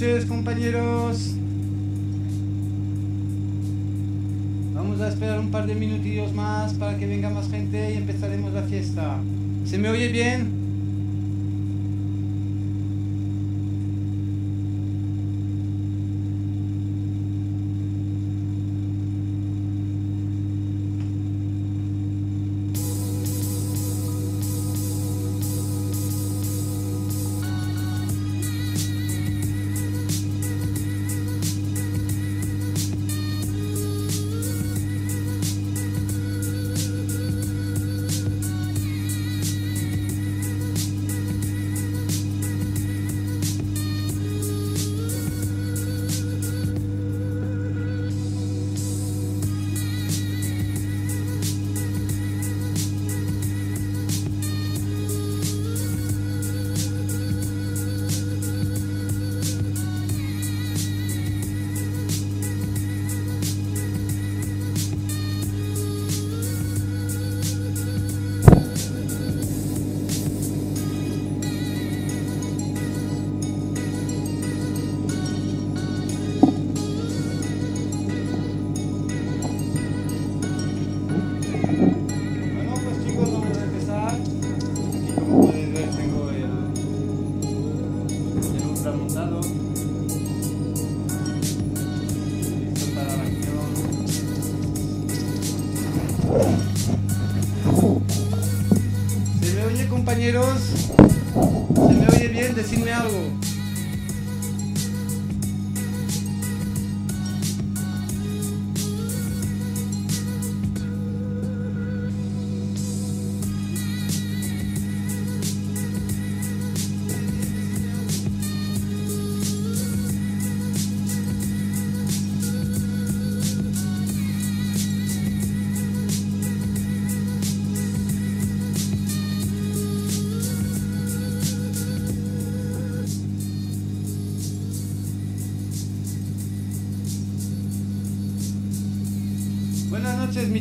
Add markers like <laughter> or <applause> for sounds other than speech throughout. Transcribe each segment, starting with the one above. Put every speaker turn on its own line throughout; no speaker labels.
Noches, compañeros. Vamos a esperar un par de minutillos más para que venga más gente y empezaremos la fiesta. ¿Se me oye bien?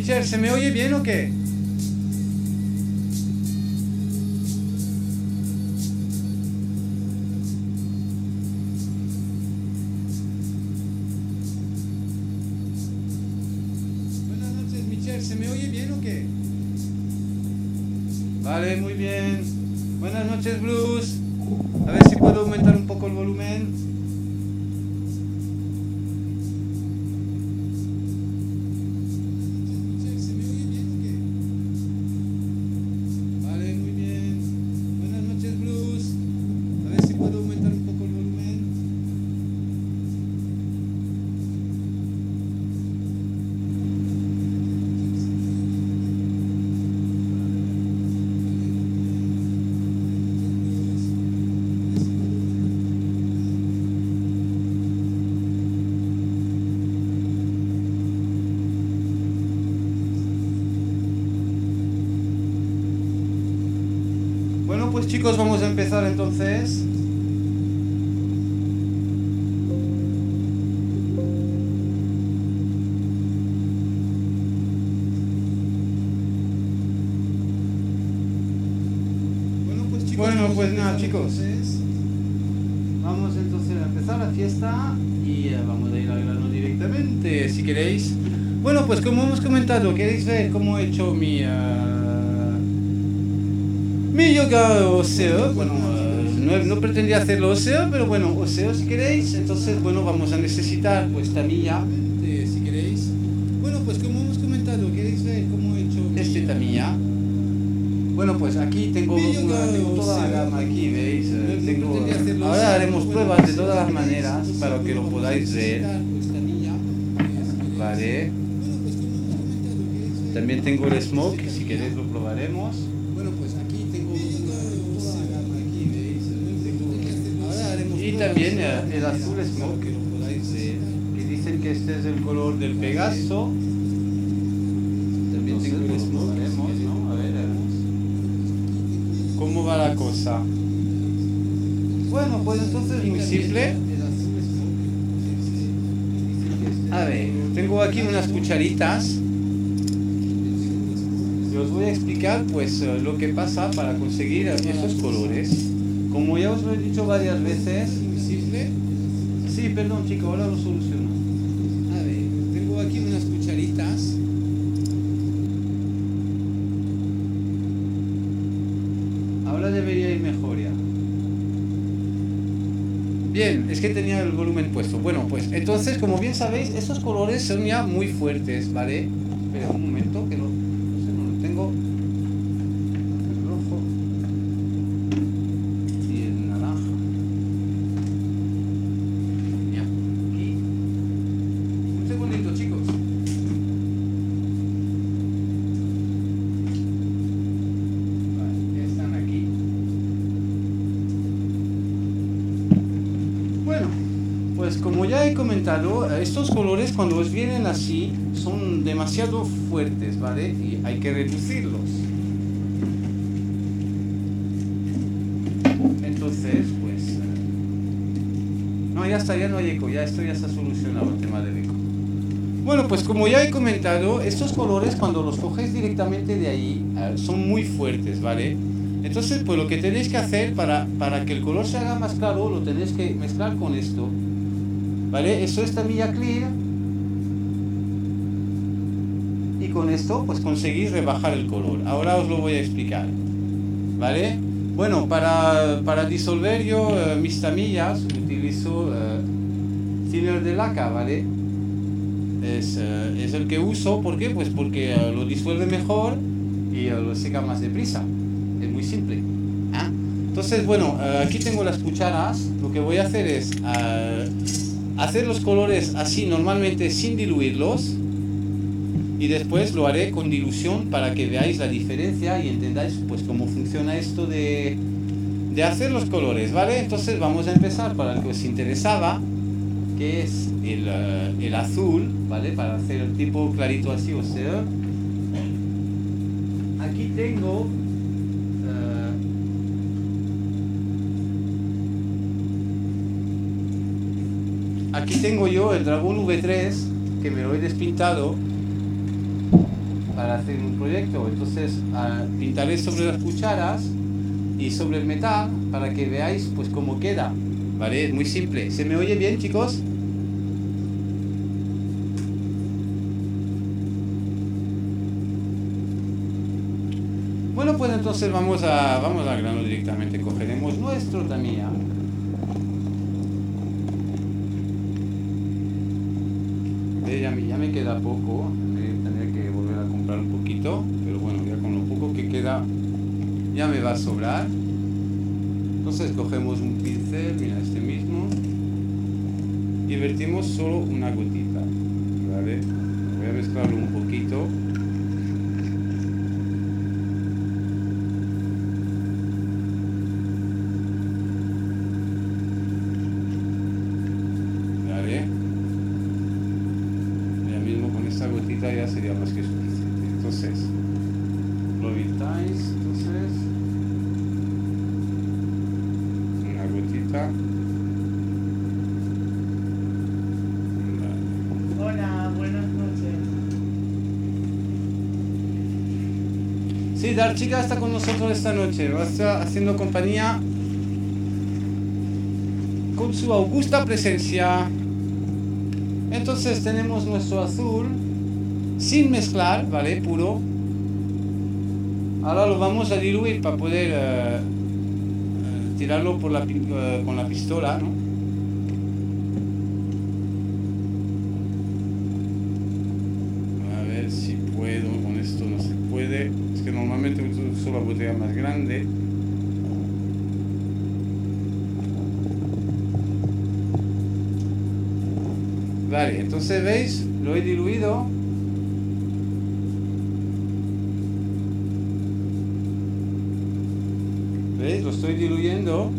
¿Se me oye bien o qué? Bueno, pues nada, chicos. Vamos entonces a empezar la fiesta y eh, vamos a ir al grano directamente, si queréis. Bueno, pues como hemos comentado, ¿queréis ver cómo he hecho mi... ah, mi yoga oseo, bueno, eh, no, no pretendía hacerlo oseo, pero bueno, oseo si queréis, entonces bueno, vamos a necesitar pues tamilla, tengo, toda la gama aquí, ¿veis? Eh, tengo- ahora haremos pruebas de todas las maneras para que lo podáis ver. Vale. También tengo el smoke, si queréis lo probaremos. Pues aquí, ¿veis? Tengo- Y también eh, el azul smoke, que dicen que este es el color del Pegaso. La cosa? Bueno, pues entonces muy simple. A ver, tengo aquí unas cucharitas. Y os voy a explicar pues eh, lo que pasa para conseguir esos colores. Como ya os lo he dicho varias veces, simple. Sí, perdón, chico, ahora lo soluciono.
A ver, tengo aquí unas cucharitas.
Ahora debería ir mejor ya. Bien, es que tenía el volumen puesto. Bueno, pues entonces, como bien sabéis, estos colores son ya muy fuertes, ¿vale? ¿Vale? Y hay que reducirlos. Entonces, pues... No, ya está, ya no hay eco, ya esto ya ha solucionado el tema del eco. Bueno, pues como ya he comentado, estos colores cuando los cogéis directamente de ahí eh, son muy fuertes, ¿vale? Entonces, pues lo que tenéis que hacer para, para que el color se haga más claro, lo tenéis que mezclar con esto. ¿Vale? Eso es Tamiya Clear. Y con esto, pues conseguís rebajar el color. Ahora os lo voy a explicar. ¿Vale? Bueno, para, para disolver yo eh, mis tamillas utilizo eh, thinner de laca, ¿vale? Es, eh, es el que uso, ¿por qué? Pues porque eh, lo disuelve mejor y lo seca más deprisa. Es muy simple. ¿ah? Entonces, bueno, aquí tengo las cucharas. Lo que voy a hacer es hacer los colores así normalmente sin diluirlos. Y después lo haré con dilución para que veáis la diferencia y entendáis pues cómo funciona esto de, de hacer los colores, ¿vale? Entonces vamos a empezar para el que os interesaba, que es el, eh, el azul, ¿vale? Para hacer el tipo clarito así, o sea, aquí tengo eh, aquí tengo yo el dragón V3 que me lo he despintado para hacer un proyecto. Entonces ah, pintaré sobre las cucharas y sobre el metal para que veáis pues cómo queda. Vale es muy simple. Se me oye bien chicos Bueno, pues entonces vamos a vamos al grano directamente. Cogeremos nuestro me, ya me queda poco. Pero bueno, ya con lo poco que queda ya me va a sobrar. Entonces cogemos un pincel, mira este mismo. Y vertimos solo una gotita. ¿Vale? Voy a mezclarlo un poquito. ¿Vale? Ya mismo con esta gotita ya sería más que suficiente. Entonces, lo evitáis, entonces, una gotita. Vale.
Hola, buenas noches.
Dar Chica está con nosotros esta noche. Va a haciendo compañía con su augusta presencia. Entonces tenemos nuestro azul sin mezclar, ¿vale? Puro. Ahora lo vamos a diluir para poder eh, eh, tirarlo por la, eh, con la pistola, ¿no? A ver si puedo, con esto no se puede. Es que normalmente uso la botella más grande. Vale, veis, lo he diluido. ¿Veis? Lo estoy diluyendo.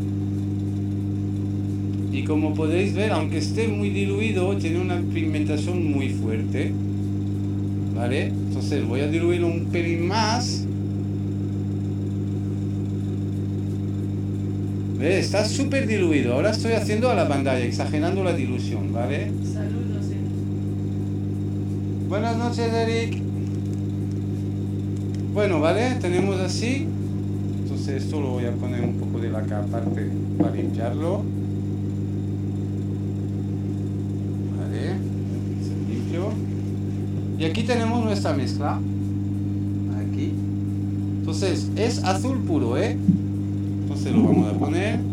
Y como podéis ver, aunque esté muy diluido, tiene una pigmentación muy fuerte. ¿Vale? Entonces voy a diluirlo un pelín más. ¿Ves? Está súper diluido. Ahora estoy haciendo a la pantalla, exagerando la dilución, ¿vale? Buenas noches, Eric. Bueno, ¿vale? Tenemos así. Entonces esto lo voy a poner un poco de la laca aparte para limpiarlo. Vale, se limpio. Y aquí tenemos nuestra mezcla. Aquí. Entonces es azul puro, ¿eh? Entonces lo vamos a poner.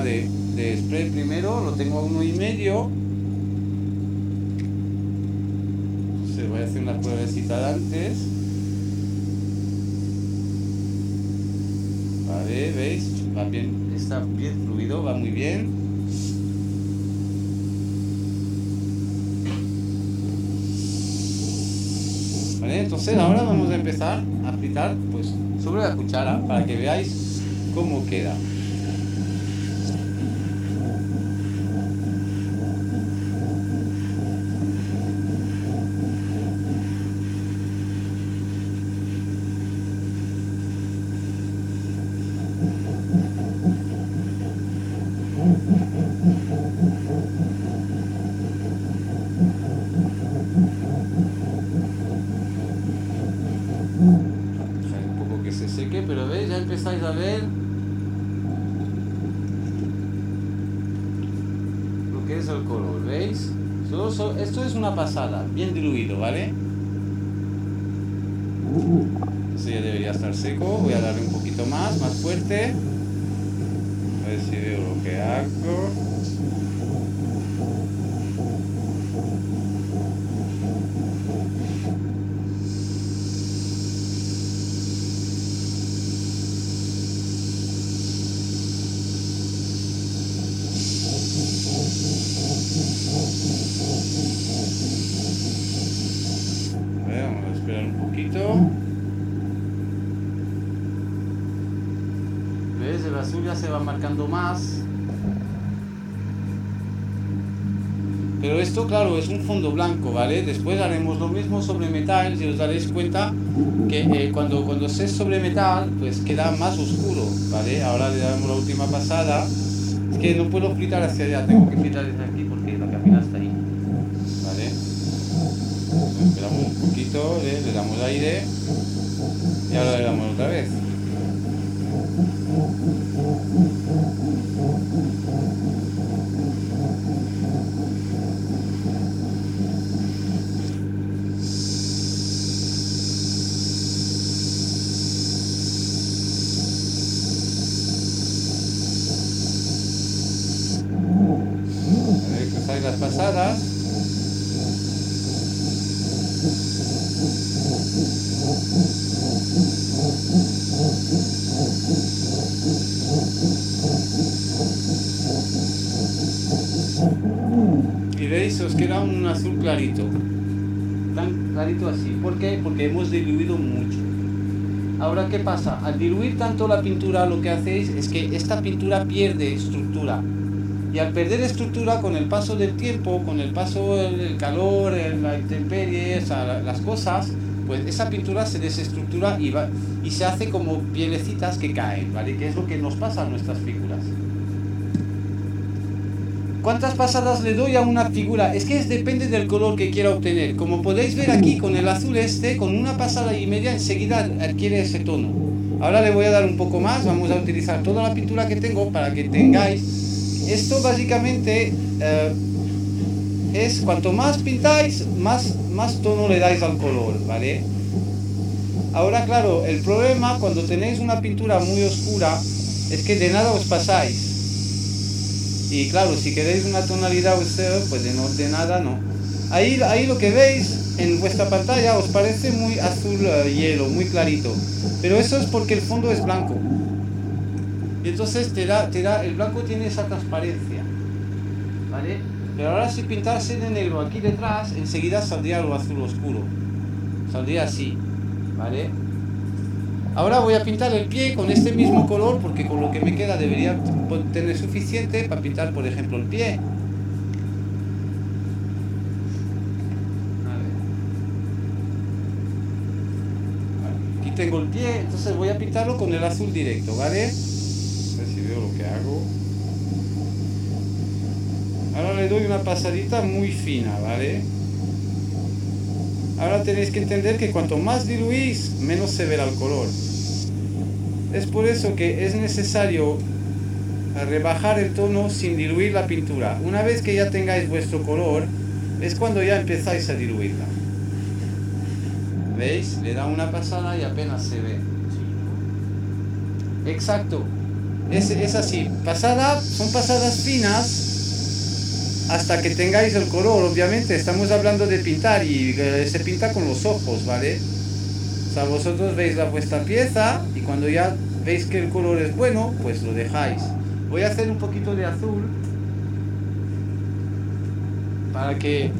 De, spray primero. Lo tengo a uno y medio. Entonces voy a hacer una pruebecita antes. Vale, ¿veis? Va bien, está bien fluido, va muy bien. Vale, entonces ahora vamos a empezar a aplicar pues sobre la cuchara para que veáis cómo queda. Dejar un poco que se seque, pero veis, ya empezáis a ver lo que es el color, ¿veis? Solo so- esto es una pasada, bien diluido, ¿vale? Esto ya debería estar seco, voy a darle un poquito más, más fuerte. A ver si veo lo que hago. A ver, vamos a esperar un poquito. ¿Ves? El azul ya se va marcando más. Pero esto, claro, es un fondo blanco, ¿vale? Después haremos lo mismo sobre metal y os daréis cuenta que eh, cuando, cuando se sobre metal, pues queda más oscuro, ¿vale? Ahora le damos la última pasada. Es que no puedo fritar hacia allá, tengo que fritar desde aquí porque la cabina está ahí, ¿vale? Esperamos un poquito, ¿eh? le damos aire y ahora le damos otra vez. A ver, cruzáis las pasadas. Os queda un azul clarito. Tan clarito así. ¿Por qué? Porque hemos diluido mucho. Ahora, ¿qué pasa? Al diluir tanto la pintura, lo que hacéis es que esta pintura pierde estructura. Y al perder estructura con el paso del tiempo, con el paso del calor, la intemperie, o sea, la- las cosas, pues esa pintura se desestructura y, va, y se hace como pielecitas que caen, ¿vale? Que es lo que nos pasa a nuestras figuras. ¿Cuántas pasadas le doy a una figura? Es que depende del color que quiera obtener. Como podéis ver aquí con el azul este, con una pasada y media enseguida adquiere ese tono. Ahora le voy a dar un poco más, vamos a utilizar toda la pintura que tengo para que tengáis. Esto básicamente eh, es cuanto más pintáis, más, más tono le dais al color, ¿vale? Ahora claro, el problema cuando tenéis una pintura muy oscura es que de nada os pasáis. Y claro, si queréis una tonalidad usted, pues de, no, de nada no. Ahí, ahí lo que veis en vuestra pantalla os parece muy azul eh, hielo, muy clarito. Pero eso es porque el fondo es blanco. Y entonces te da, te da, el blanco tiene esa transparencia. ¿Vale? Pero ahora si pintase de negro aquí detrás, enseguida saldría lo azul oscuro. Saldría así. ¿Vale? Ahora voy a pintar el pie con este mismo color porque con lo que me queda debería tener suficiente para pintar, por ejemplo, el pie. Aquí tengo el pie, entonces voy a pintarlo con el azul directo, ¿vale? A ver si veo lo que hago. Ahora le doy una pasadita muy fina, ¿vale? Ahora tenéis que entender que cuanto más diluís, menos se verá el color. Es por eso que es necesario rebajar el tono sin diluir la pintura. Una vez que ya tengáis vuestro color, es cuando ya empezáis a diluirla. ¿Veis? Le da una pasada y apenas se ve. Exacto. Es, es así. Pasada, son pasadas finas hasta que tengáis el color, obviamente, estamos hablando de pintar y eh, se pinta con los ojos, ¿vale? O sea, vosotros veis la vuestra pieza y cuando ya veis que el color es bueno, pues lo dejáis. Voy a hacer un poquito de azul para que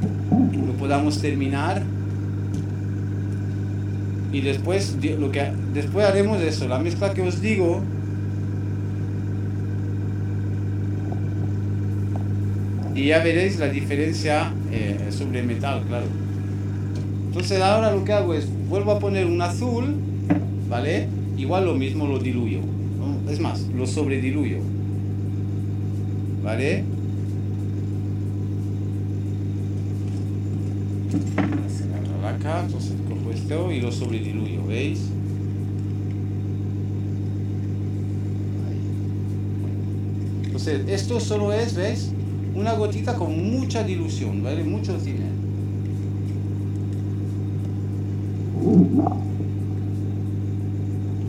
lo podamos terminar. Y después lo que después haremos eso, la mezcla que os digo y ya veréis la diferencia eh, sobre metal, claro. Entonces ahora lo que hago es, vuelvo a poner un azul, ¿vale? Igual lo mismo lo diluyo. Es más, lo sobrediluyo. ¿Vale? acá, entonces cojo esto y lo sobrediluyo, ¿veis? Entonces, esto solo es, ¿ves? Una gotita con mucha dilución, ¿vale? Mucho cine.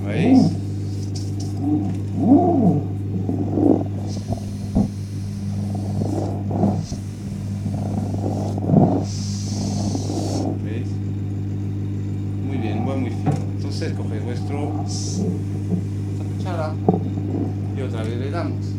¿Veis? ¿Veis? Muy bien, va muy fino. Entonces coge vuestro cuchara y otra vez le damos.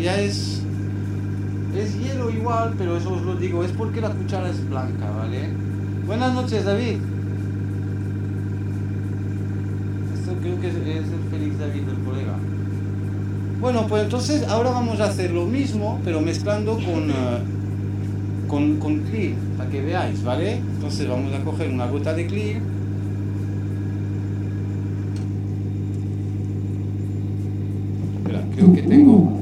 ya, es, es hielo igual, pero eso os lo es porque la cuchara es blanca, ¿vale? Buenas noches, David. Esto creo que es, el feliz David del colega. Bueno, pues entonces ahora vamos a hacer lo mismo, pero mezclando con, uh, con, con clear, para que veáis, ¿vale? Entonces vamos a coger una gota de clear. Espera, creo que tengo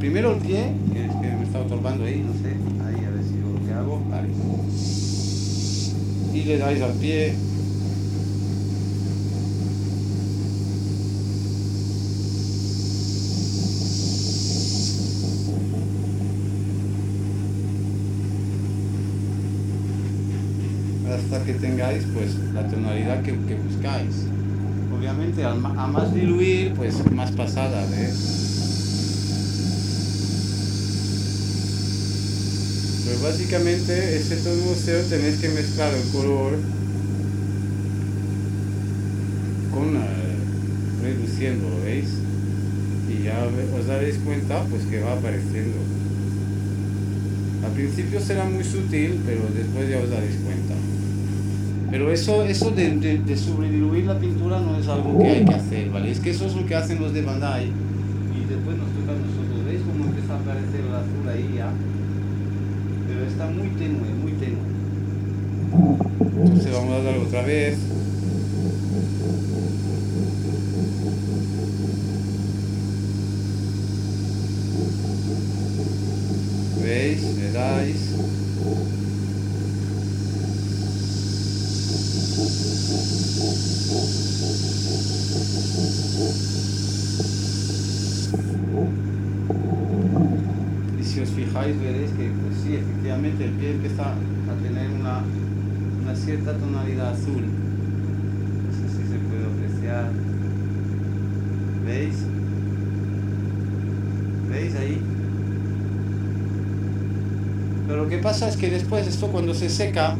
primero el pie, que es que me está otorgando ahí, no sé, ahí a ver si lo que hago, vale. Y le dais al pie. hasta que tengáis pues la tonalidad que, buscáis obviamente a más diluir pues más pasada de Pues básicamente este todo museo tenéis que mezclar el color con uh, reduciendo, ¿veis? Y ya os daréis cuenta pues que va apareciendo. Al principio será muy sutil, pero después ya os daréis cuenta. Pero eso, eso de, de, sobrediluir la pintura no es algo que hay que hacer, ¿vale? Es que eso es lo que hacen los de Bandai y después nos toca a nosotros. ¿Veis cómo empieza a aparecer el azul ahí ya? está muy tenue, muy tenue. Entonces vamos a darle otra vez. ¿Veis? Le dais. Y si os fijáis veréis que sí, efectivamente el pie empieza a tener una, una cierta tonalidad azul. No sé si se puede apreciar. ¿Veis? ¿Veis ahí? Pero lo que pasa es que después esto cuando se seca,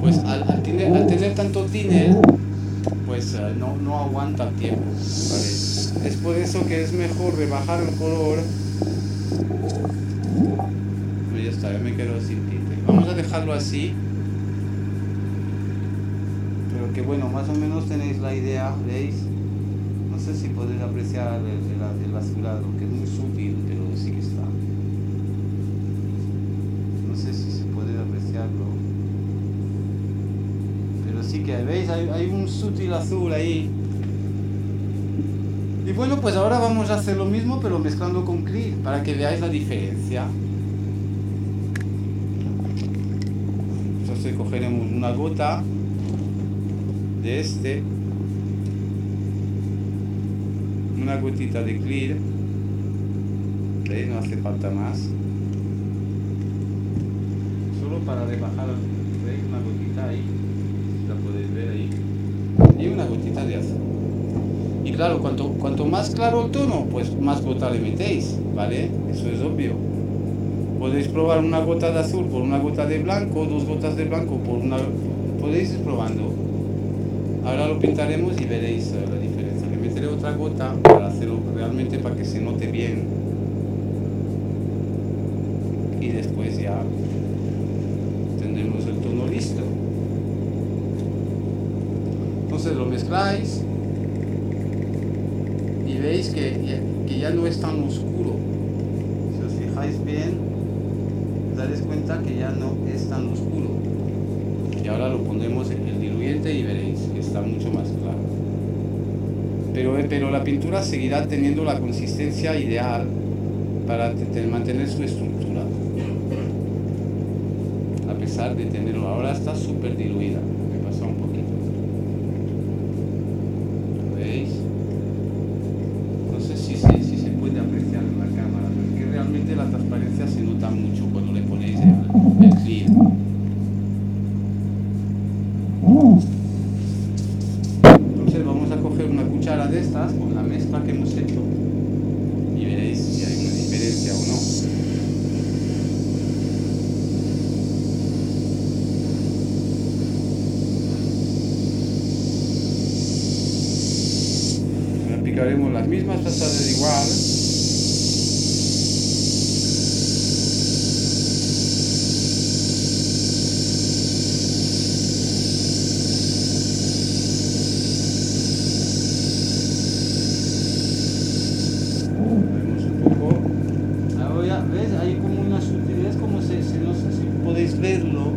pues al, tener, al tener, tanto tiner, pues uh, no, no aguanta tiempo. ¿vale? Es por eso que es mejor rebajar el color ya está, ya me quedo sin. Vamos a dejarlo así. Que bueno, más o menos tenéis la idea, ¿veis? No sé si podéis apreciar el, el, azulado, que es muy sutil, pero sí que está. No sé si se puede apreciarlo. Pero sí que, ¿veis? Hay, hay un sutil azul ahí. Y bueno, pues ahora vamos a hacer lo mismo, pero mezclando con clear, para que veáis la diferencia. Entonces cogeremos una gota de este, una gotita de clear, ¿veis? No hace falta más. Solo para rebajar, ¿veis? Una gotita ahí, la podéis ver ahí. Y una gotita de azul. Y claro, cuanto, cuanto más claro el tono, pues más gota le metéis, ¿vale? Eso es obvio. Podéis probar una gota de azul por una gota de blanco, dos gotas de blanco por una... Podéis ir probando. Ahora lo pintaremos y veréis eh, la diferencia. Le meteré otra gota para hacerlo realmente para que se note bien. Y después ya tendremos el tono listo. Entonces lo mezcláis y veis que ya, no es tan oscuro. Si os fijáis bien, daréis cuenta que ya no es tan oscuro. Y ahora lo pondremos en el diluyente y veréis mucho más claro. Pero, eh, pero la pintura seguirá teniendo la consistencia ideal para te- te- mantener su estructura. A pesar de tenerlo, ahora está súper diluida. Me pasa un poquito. ¿Veis? No sé si se, si se puede apreciar en la cámara, porque realmente la transparencia se nota mucho cuando le ponéis el, el clear. Entonces vamos a coger una cuchara de estas con la mezcla que hemos hecho y veréis si hay una diferencia o no. Ahora picaremos las mismas pasadas igual. Vemos un poco. Ahora, ¿ves? Hay como una sutileza, como se, se- no sé si podéis verlo,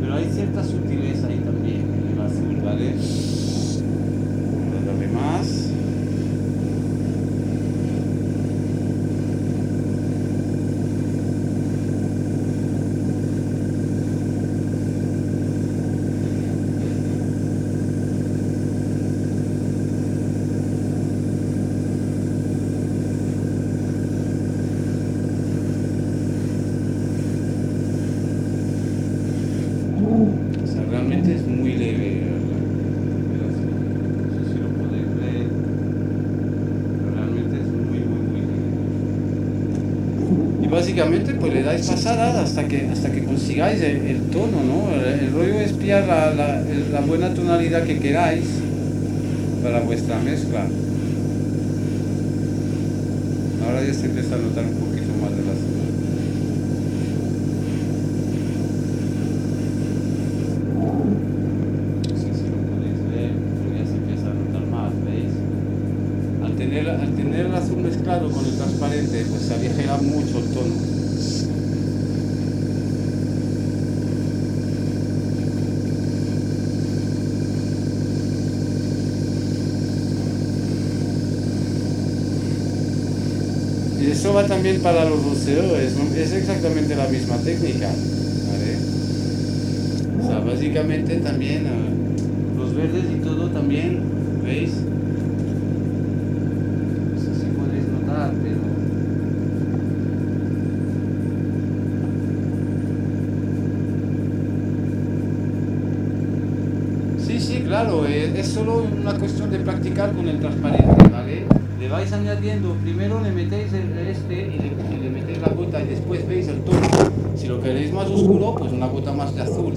pero hay cierta sutileza ahí también en el azul, ¿vale? Vamos a darle más. O sea, realmente es muy leve el, el azul. No sé si lo podéis ver. Pero realmente es muy, muy, muy leve. Y pasada hasta que, hasta que consigáis el, el tono, ¿no? El, el rollo es pillar la, la, buena tonalidad que queráis para vuestra mezcla. Ahora ya se empieza a notar un poquito más del azul. No sé si lo podéis ver, pero ya se empieza a notar más, ¿veis? Al tener, al tener el azul mezclado con el transparente, pues se aligera mucho el tono. Y va también para los ¿no? es exactamente la misma técnica, ¿vale? Básicamente también eh, los verdes y todo también, ¿veis? No sé si podéis notar, pero... Sí, sí, claro, eh, es solo una cuestión de practicar con el transparente, vais añadiendo, primero le metéis el, este y le, metéis la gota y después veis el tono. Si lo queréis más oscuro, pues una gota más de azul.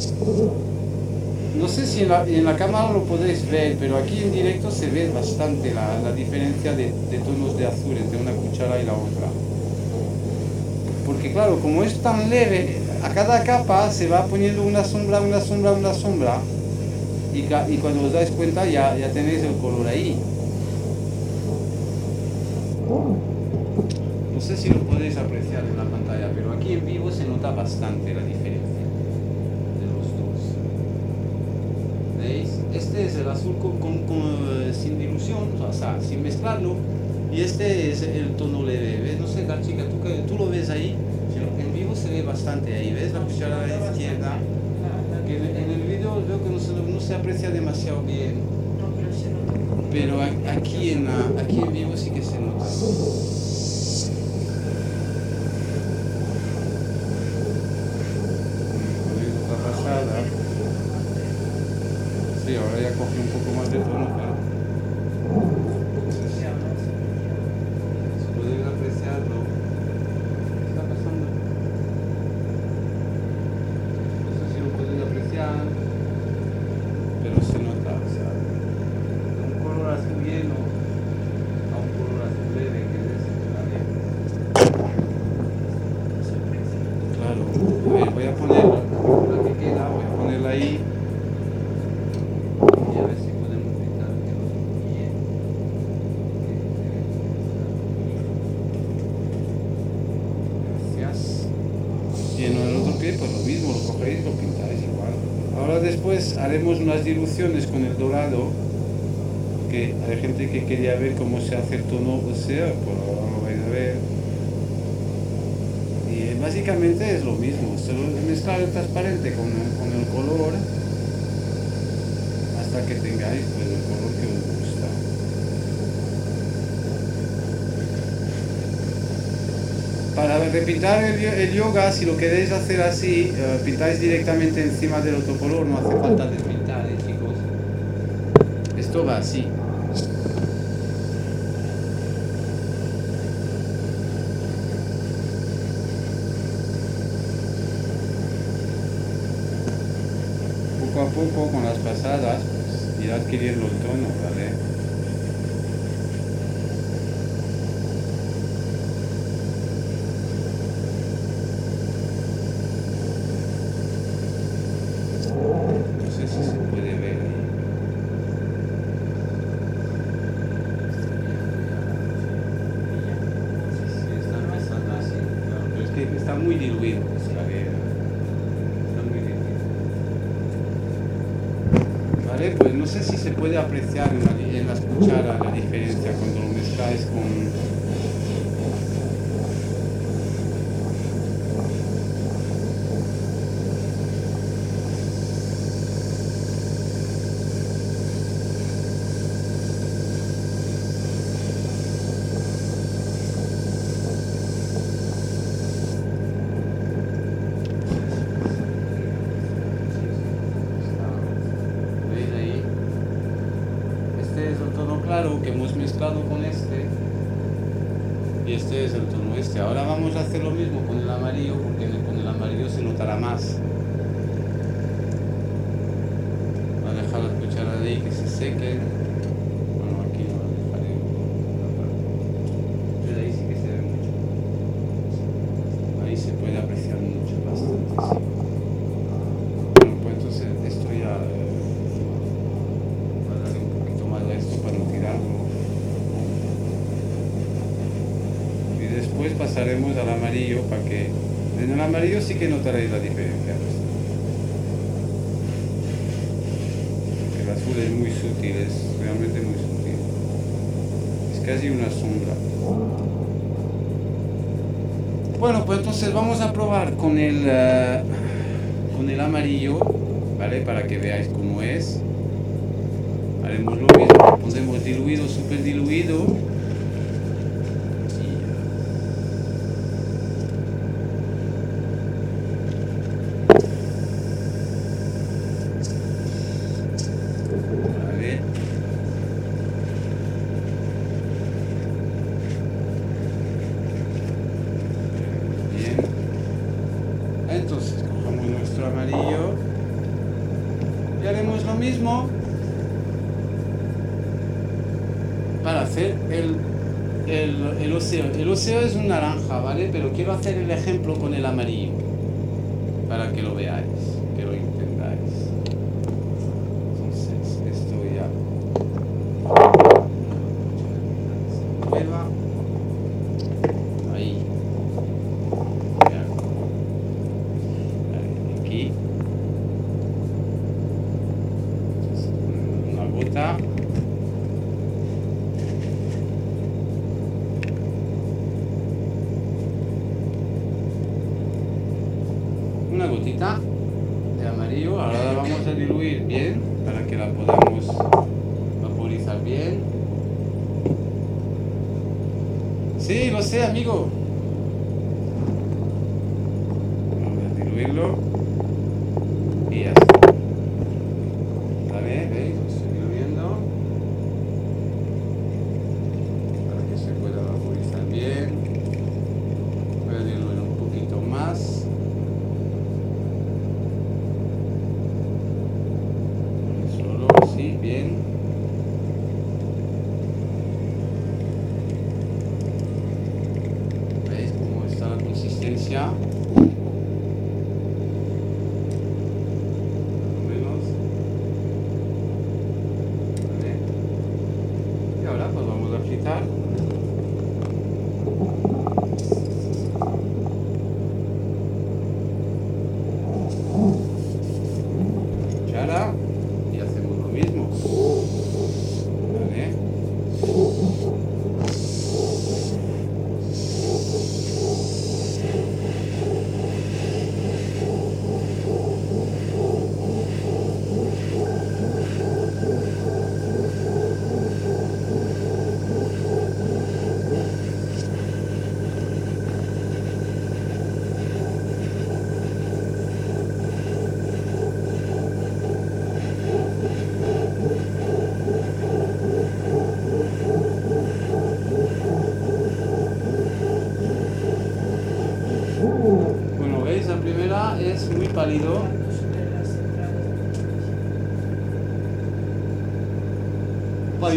No sé si en la, en la cámara lo podéis ver, pero aquí en directo se ve bastante la, la diferencia de, de tonos de azul entre una cuchara y la otra. Porque claro, como es tan leve, a cada capa se va poniendo una sombra, una sombra, una sombra. y, y cuando os dais cuenta ya, ya tenéis el color ahí. No sé si lo podéis apreciar en la pantalla, pero aquí en vivo se nota bastante la diferencia de los dos. ¿Veis? Este es el azul con, con- con, eh, sin dilución, o sea, sin mezclarlo, y este es el tono leve. ¿Ves? No sé, chica, ¿tú, tú lo ves ahí, en vivo se ve bastante ahí, ¿ves? La cuchara izquierda. Que en, el vídeo veo que no se, no se aprecia demasiado bien,
pero
aquí en, la- aquí en vivo sí que se nota. Ponéis otra pasada. Sí, ahora ya coge un poco más de tono, claro. No sé si- si podéis apreciarlo. ¿Qué está pasando? No sé si lo podéis apreciar, pero se nota, o sea, de un color azul lleno a un color azul leve que es ¿vale? Claro, a ver, voy a poner la que queda, voy a ponerla ahí y a ver si podemos evitar que no se guíe. Gracias. Y en el otro pie, pues lo mismo, lo cogéis y lo pintáis igual. Ahora después haremos unas diluciones con el dorado, que hay gente que quería ver cómo se hace el tono óseo, pues ahora lo vais a ver. Y eh, básicamente es lo mismo, solo mezclar el transparente con, con el color hasta que tengáis pues, el color que os gusta. Para repintar el, yo- el yoga, si lo queréis hacer así, eh, pintáis directamente encima del otro color, no hace falta despintar, ¿eh, chicos. Esto va así. Poco a poco, con las pasadas, pues, ir adquiriendo el tono, ¿vale? Que notaréis la diferencia. El azul es muy sutil, es realmente muy sutil. Es casi una sombra. Bueno, pues entonces vamos a probar con el, eh, con el amarillo, ¿vale? Para que veáis cómo es. Haremos lo mismo, pondremos diluido, súper diluido. Y ya. Vale. Bien. Entonces cogemos nuestro amarillo y haremos lo mismo para hacer el, el, el océano. El océano es un naranja, ¿vale? Pero quiero hacer el ejemplo con el amarillo para que lo veáis,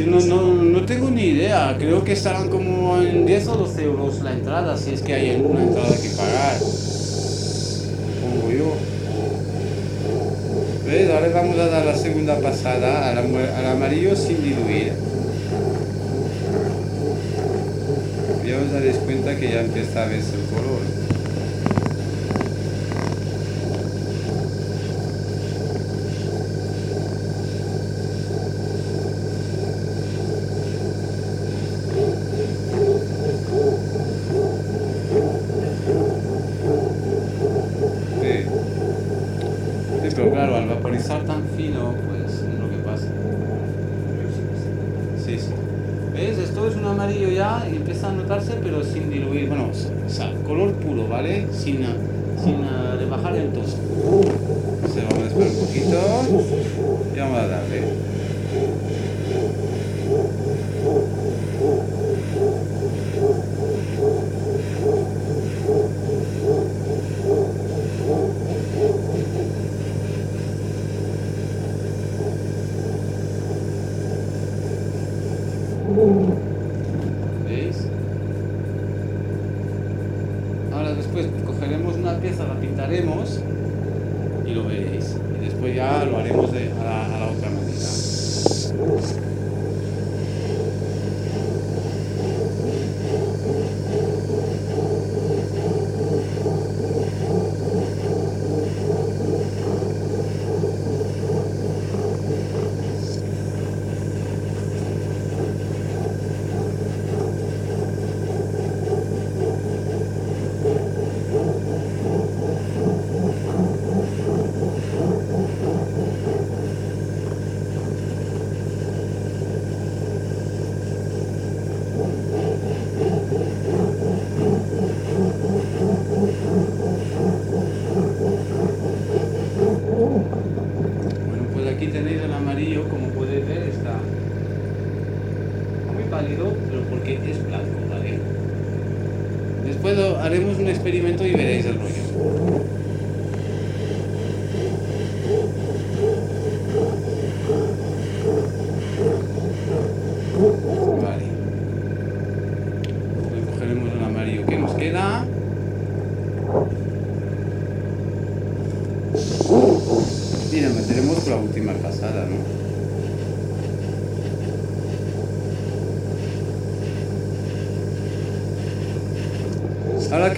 no, no, no, tengo ni idea. Creo que estarán como en 10 o 12 euros la entrada, si es que hay alguna entrada que pagar. Supongo yo. Ahora vamos a dar la segunda pasada al, al amarillo sin diluir. Ya os daréis cuenta que ya empieza a verse el color.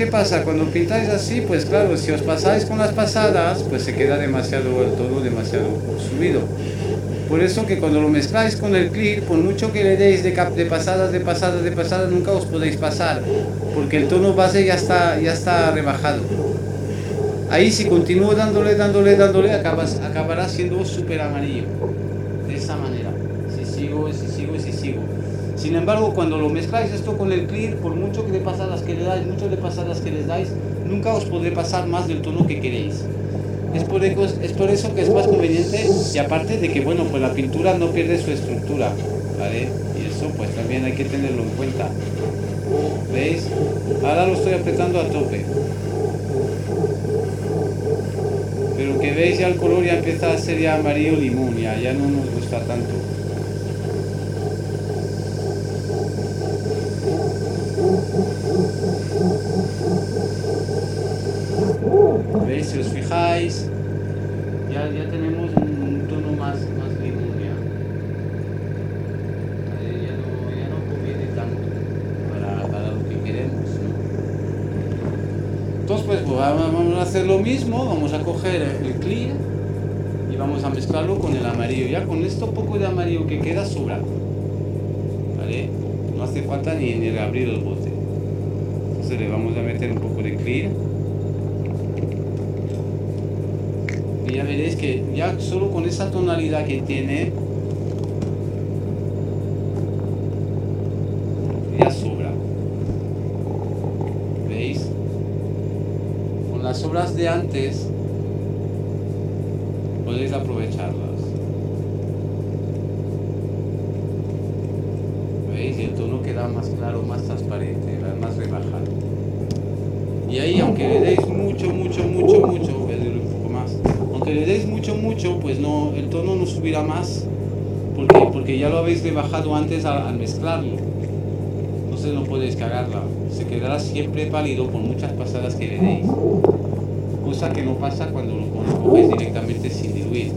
¿Qué pasa? Cuando pintáis así, pues claro, si os pasáis con las pasadas, pues se queda demasiado el tono, demasiado subido. Por eso que cuando lo mezcláis con el clear, por mucho que le deis de, de pasadas, de pasadas, de pasadas, nunca os podéis pasar, porque el tono base ya está, ya está rebajado. Ahí si continúo dándole, dándole, dándole, acabas, acabará siendo súper amarillo. De esa manera. Si sigo, si sigo, si sigo. Sin embargo, cuando lo mezcláis esto con el clear, por mucho que pasadas que le dais, mucho de pasadas que les dais, nunca os podré pasar más del tono que queréis. Es por, eso, es por eso que es más conveniente y aparte de que, bueno, pues la pintura no pierde su estructura, ¿vale? Y eso pues también hay que tenerlo en cuenta. ¿Veis? Ahora lo estoy apretando a tope. Pero que veis ya el color ya empieza a ser ya amarillo limón, ya, ya no nos gusta tanto. ¿Veis? Si os fijáis, ya, ya tenemos un, un tono más, más limón ya. Eh, Ya no, ya no conviene tanto para, para lo que queremos, ¿no? Entonces, pues, pues, vamos vamos a hacer lo mismo, vamos a coger el clear y vamos a mezclarlo con el amarillo. Ya con esto poco de amarillo que queda sobra. ¿Vale? No hace falta ni, ni reabrir el bote. Entonces le vamos a meter un poco de clear. Y ya veréis que ya solo con esa tonalidad que tiene ya sobra. ¿Veis? Con las obras de antes podéis aprovecharlas. ¿Veis? Y el tono queda más claro, más transparente, más rebajado. Y ahí, aunque le deis mucho, mucho, mucho, mucho, voy a un poco más, aunque le deis mucho, mucho, pues no, el tono no subirá más, porque, porque ya lo habéis rebajado antes al, al mezclarlo. Entonces no podéis cagarla. Se quedará siempre pálido por muchas pasadas que le deis. Cosa que no pasa cuando lo cuando cogéis directamente sin diluir.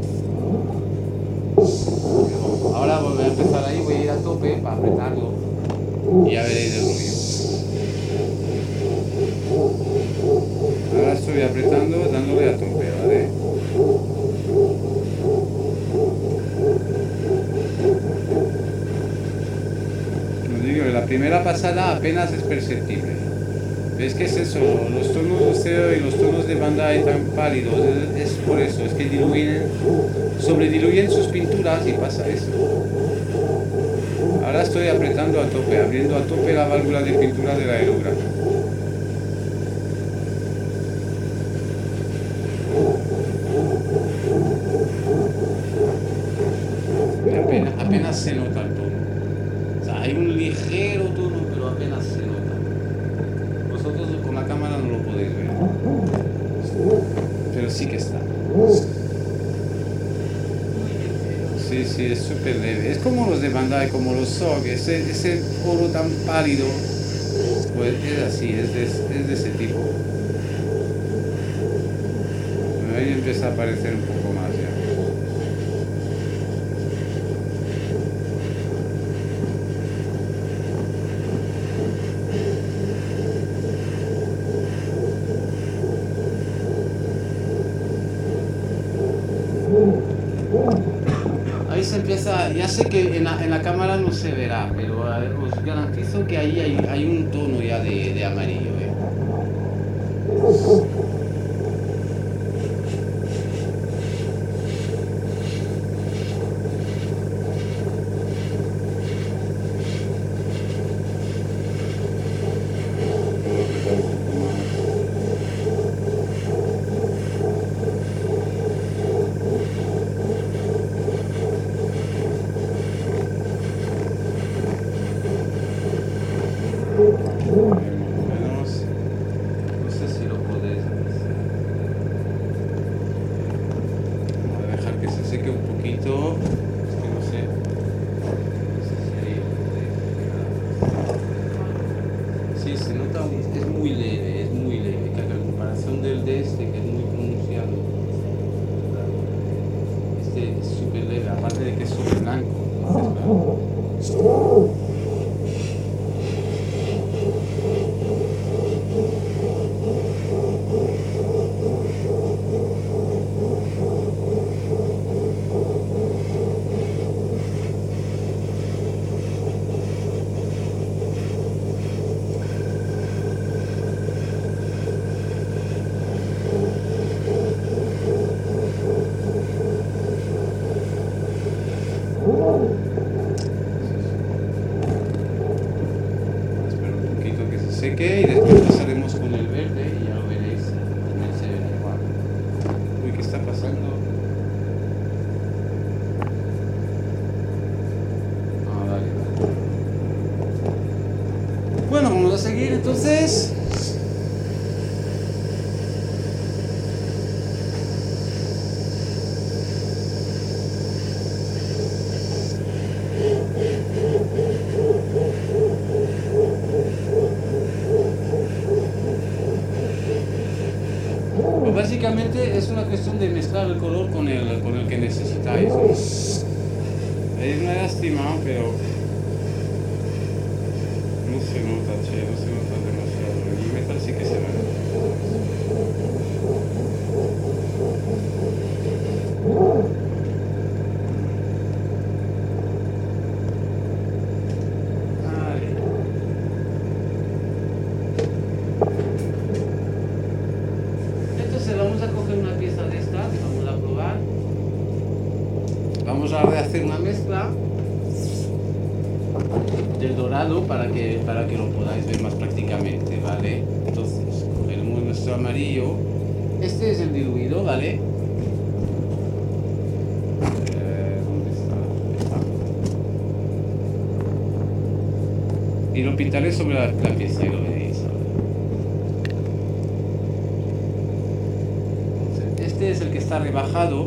Ahora voy a empezar ahí, voy a ir a tope para apretarlo y ya veréis el rollo. Ahora estoy apretando, dándole a tope, ¿vale? Digo, la primera pasada apenas es perceptible. ¿Ves que es eso? Los tonos de cero y los tonos de banda tan pálidos. Es, es por eso, es que diluyen, sobrediluyen sus pinturas y pasa eso. Ahora estoy apretando a tope, abriendo a tope la válvula de pintura del aerógrafo. Y apenas, apenas se nota el tono. O sea, hay un ligero tono, pero apenas se nota. Vosotros con la cámara no lo podéis ver. Pero sí que está. Sí, sí, es súper leve. Es como los SOG. Ese, ese oro tan pálido, pues es así, es de, es de ese tipo. Ahí empieza a aparecer un poco más ya. Ahí se empieza, ya sé que en la, en la cámara no se verá, pero os garantizo que ahí hay, hay un tono ya de, de amarillo. Es una cuestión de mezclar el color con el, con el que necesitáis. Es una lástima, pero para que, para que lo podáis ver más prácticamente, ¿vale? Entonces, cogemos nuestro amarillo. Este es el diluido, ¿vale? Eh, y lo pintaré sobre la, la pieza y lo veréis. Este es el que está rebajado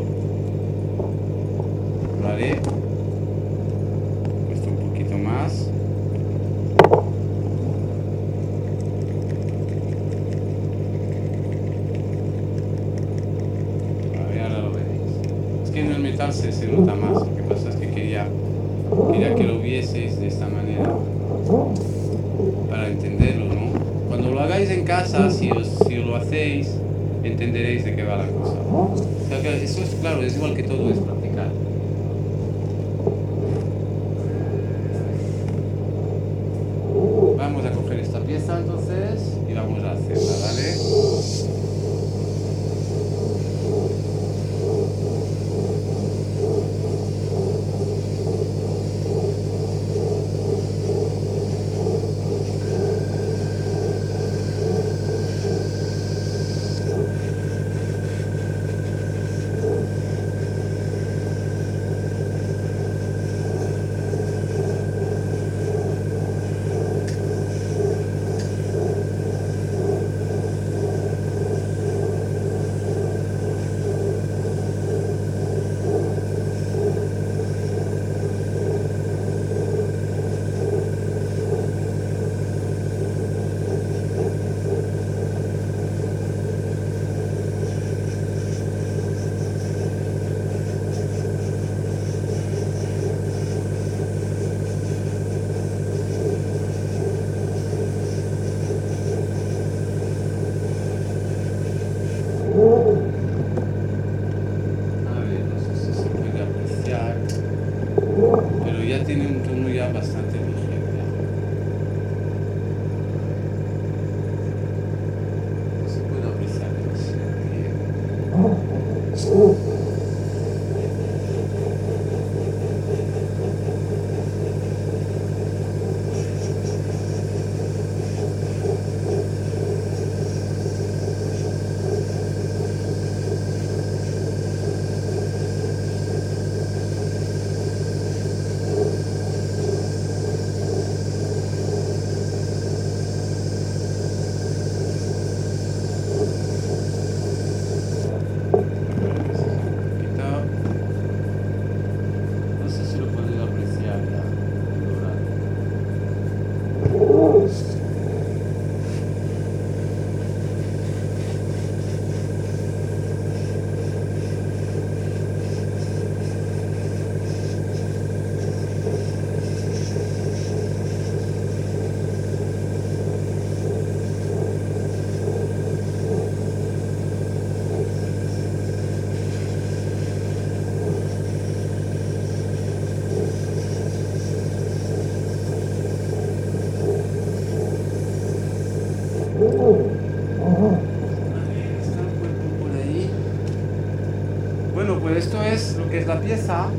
da Piessá,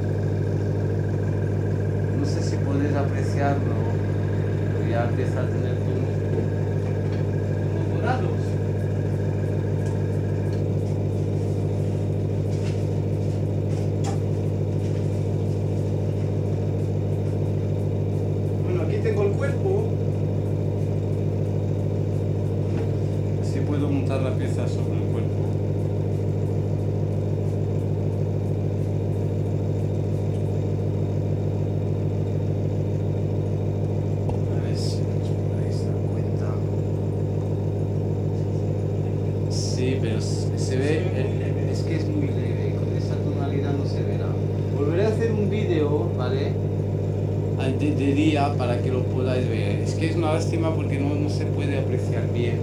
para que lo podáis ver. Es que es una lástima porque no, no se puede apreciar bien.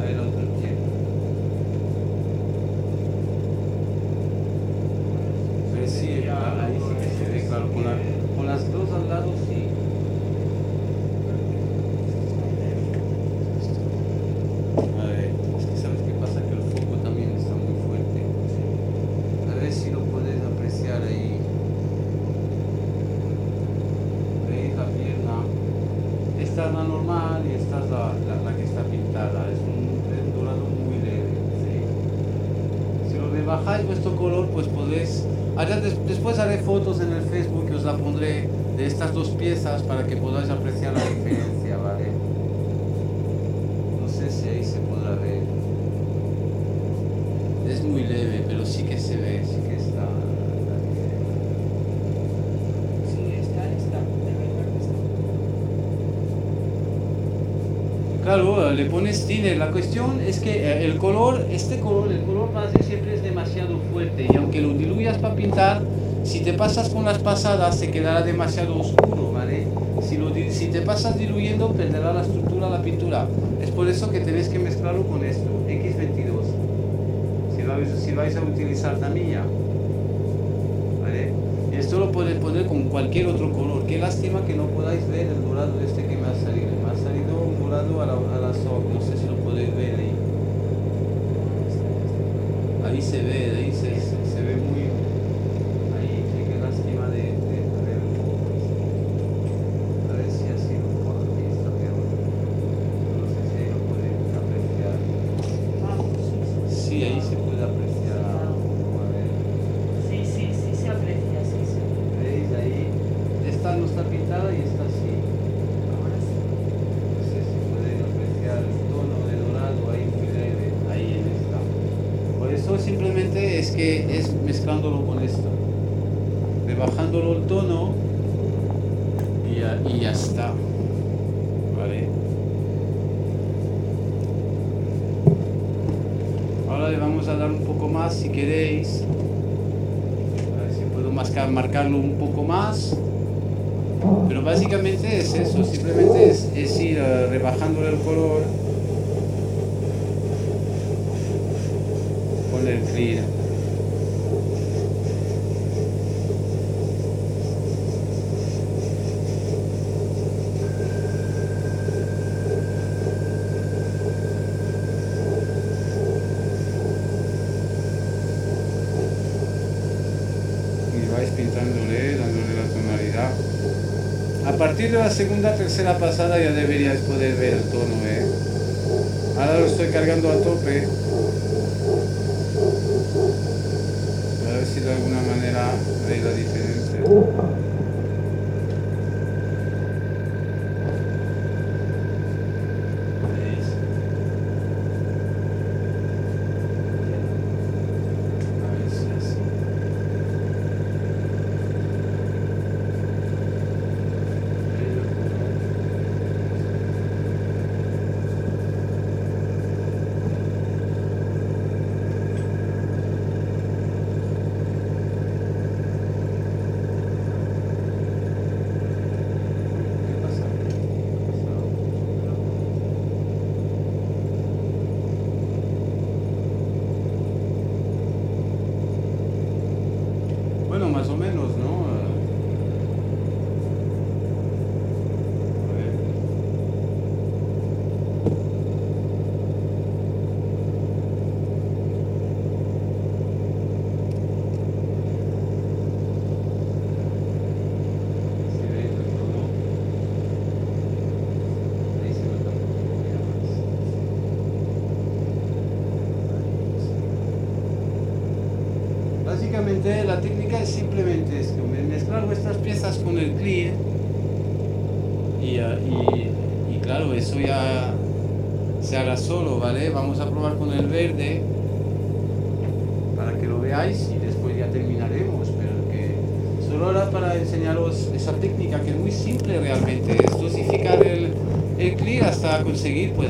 A ver, otro pie. Pero sí, ahí sí que se ve, claro, con, la- con las dos al lado sí. A ver, es que sabes qué pasa, que el foco también está muy fuerte. A ver si lo puedes apreciar ahí. ¿Veis la pierna? La normal y esta es la, la- la que está pintada. Es un, es dorado muy leve. ¿sí? Si lo rebajáis vuestro color, pues podréis... Ahora des- después haré fotos en el Facebook que os la pondré de estas dos piezas para que podáis apreciar la diferencia, ¿vale? No sé si ahí se podrá ver. Es muy leve, pero sí que se ve, sí que está la diferencia.
Sí, está, está, de verdad que está.
Le pones thinner. La cuestión es que eh, el color, este color, el color base siempre es demasiado fuerte y aunque lo diluyas para pintar, si te pasas con las pasadas se quedará demasiado oscuro, ¿vale? Si, te pasas diluyendo perderá la estructura la pintura. Es por eso que tenéis que mezclarlo con esto, X22. Si vais, a utilizar tamilla. ¿Vale? Y esto lo podéis poner con cualquier otro color. Qué lástima que no podáis ver el dorado este que me ha salido. Me ha salido un dorado a la, a la soc. No sé si lo podéis ver ahí. Ahí se ve, ahí se, se, se ve muy... Ahí, sí, qué lástima de, de ver el foco. A ver si así lo puedo aquí está peor. No sé si ahí lo podéis apreciar.
Vamos, sí, sí.
Sí, ahí se puede apreciar. A ver.
Sí, sí, sí se aprecia, sí, sí.
¿Veis ahí? Esta no está pintada y esta sí.
Ahora sí.
No sé si pueden apreciar el tono de dorado ahí muy leve, ahí en esta. Por eso simplemente es que es mezclándolo con esto. Rebajándolo el tono y ya, y ya está. ¿Vale? Ahora le vamos a dar un poco más si queréis. A ver si puedo mascar- marcarlo un poco más. Pero básicamente es eso, simplemente es, ir eh, rebajándole el color con el clear. Y vais pintándole, dándole la tonalidad. A la segunda, tercera pasada ya deberíais poder ver el tono, ¿eh? Ahora lo estoy cargando a tope. A ver si de alguna manera la diferencia. ¿Veis? A ver si así. ¿Veis el color? ¿Qué pasa? ¿Qué pasa? Bueno, más o menos, ¿no? A ver. Si veis el tono, ahí se nota un poquito más. Ahí, sí. Básicamente la técnica es simplemente esto, me- mezclar vuestras piezas con el clear y, ah, y, y claro, eso ya se hará solo, ¿vale? Vamos a probar con el verde para que lo veáis y después ya terminaremos, pero que solo era para enseñaros esa técnica que es muy simple realmente, es dosificar el, el clear hasta conseguir pues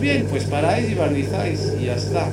bien, pues paráis y barnizáis y ya está.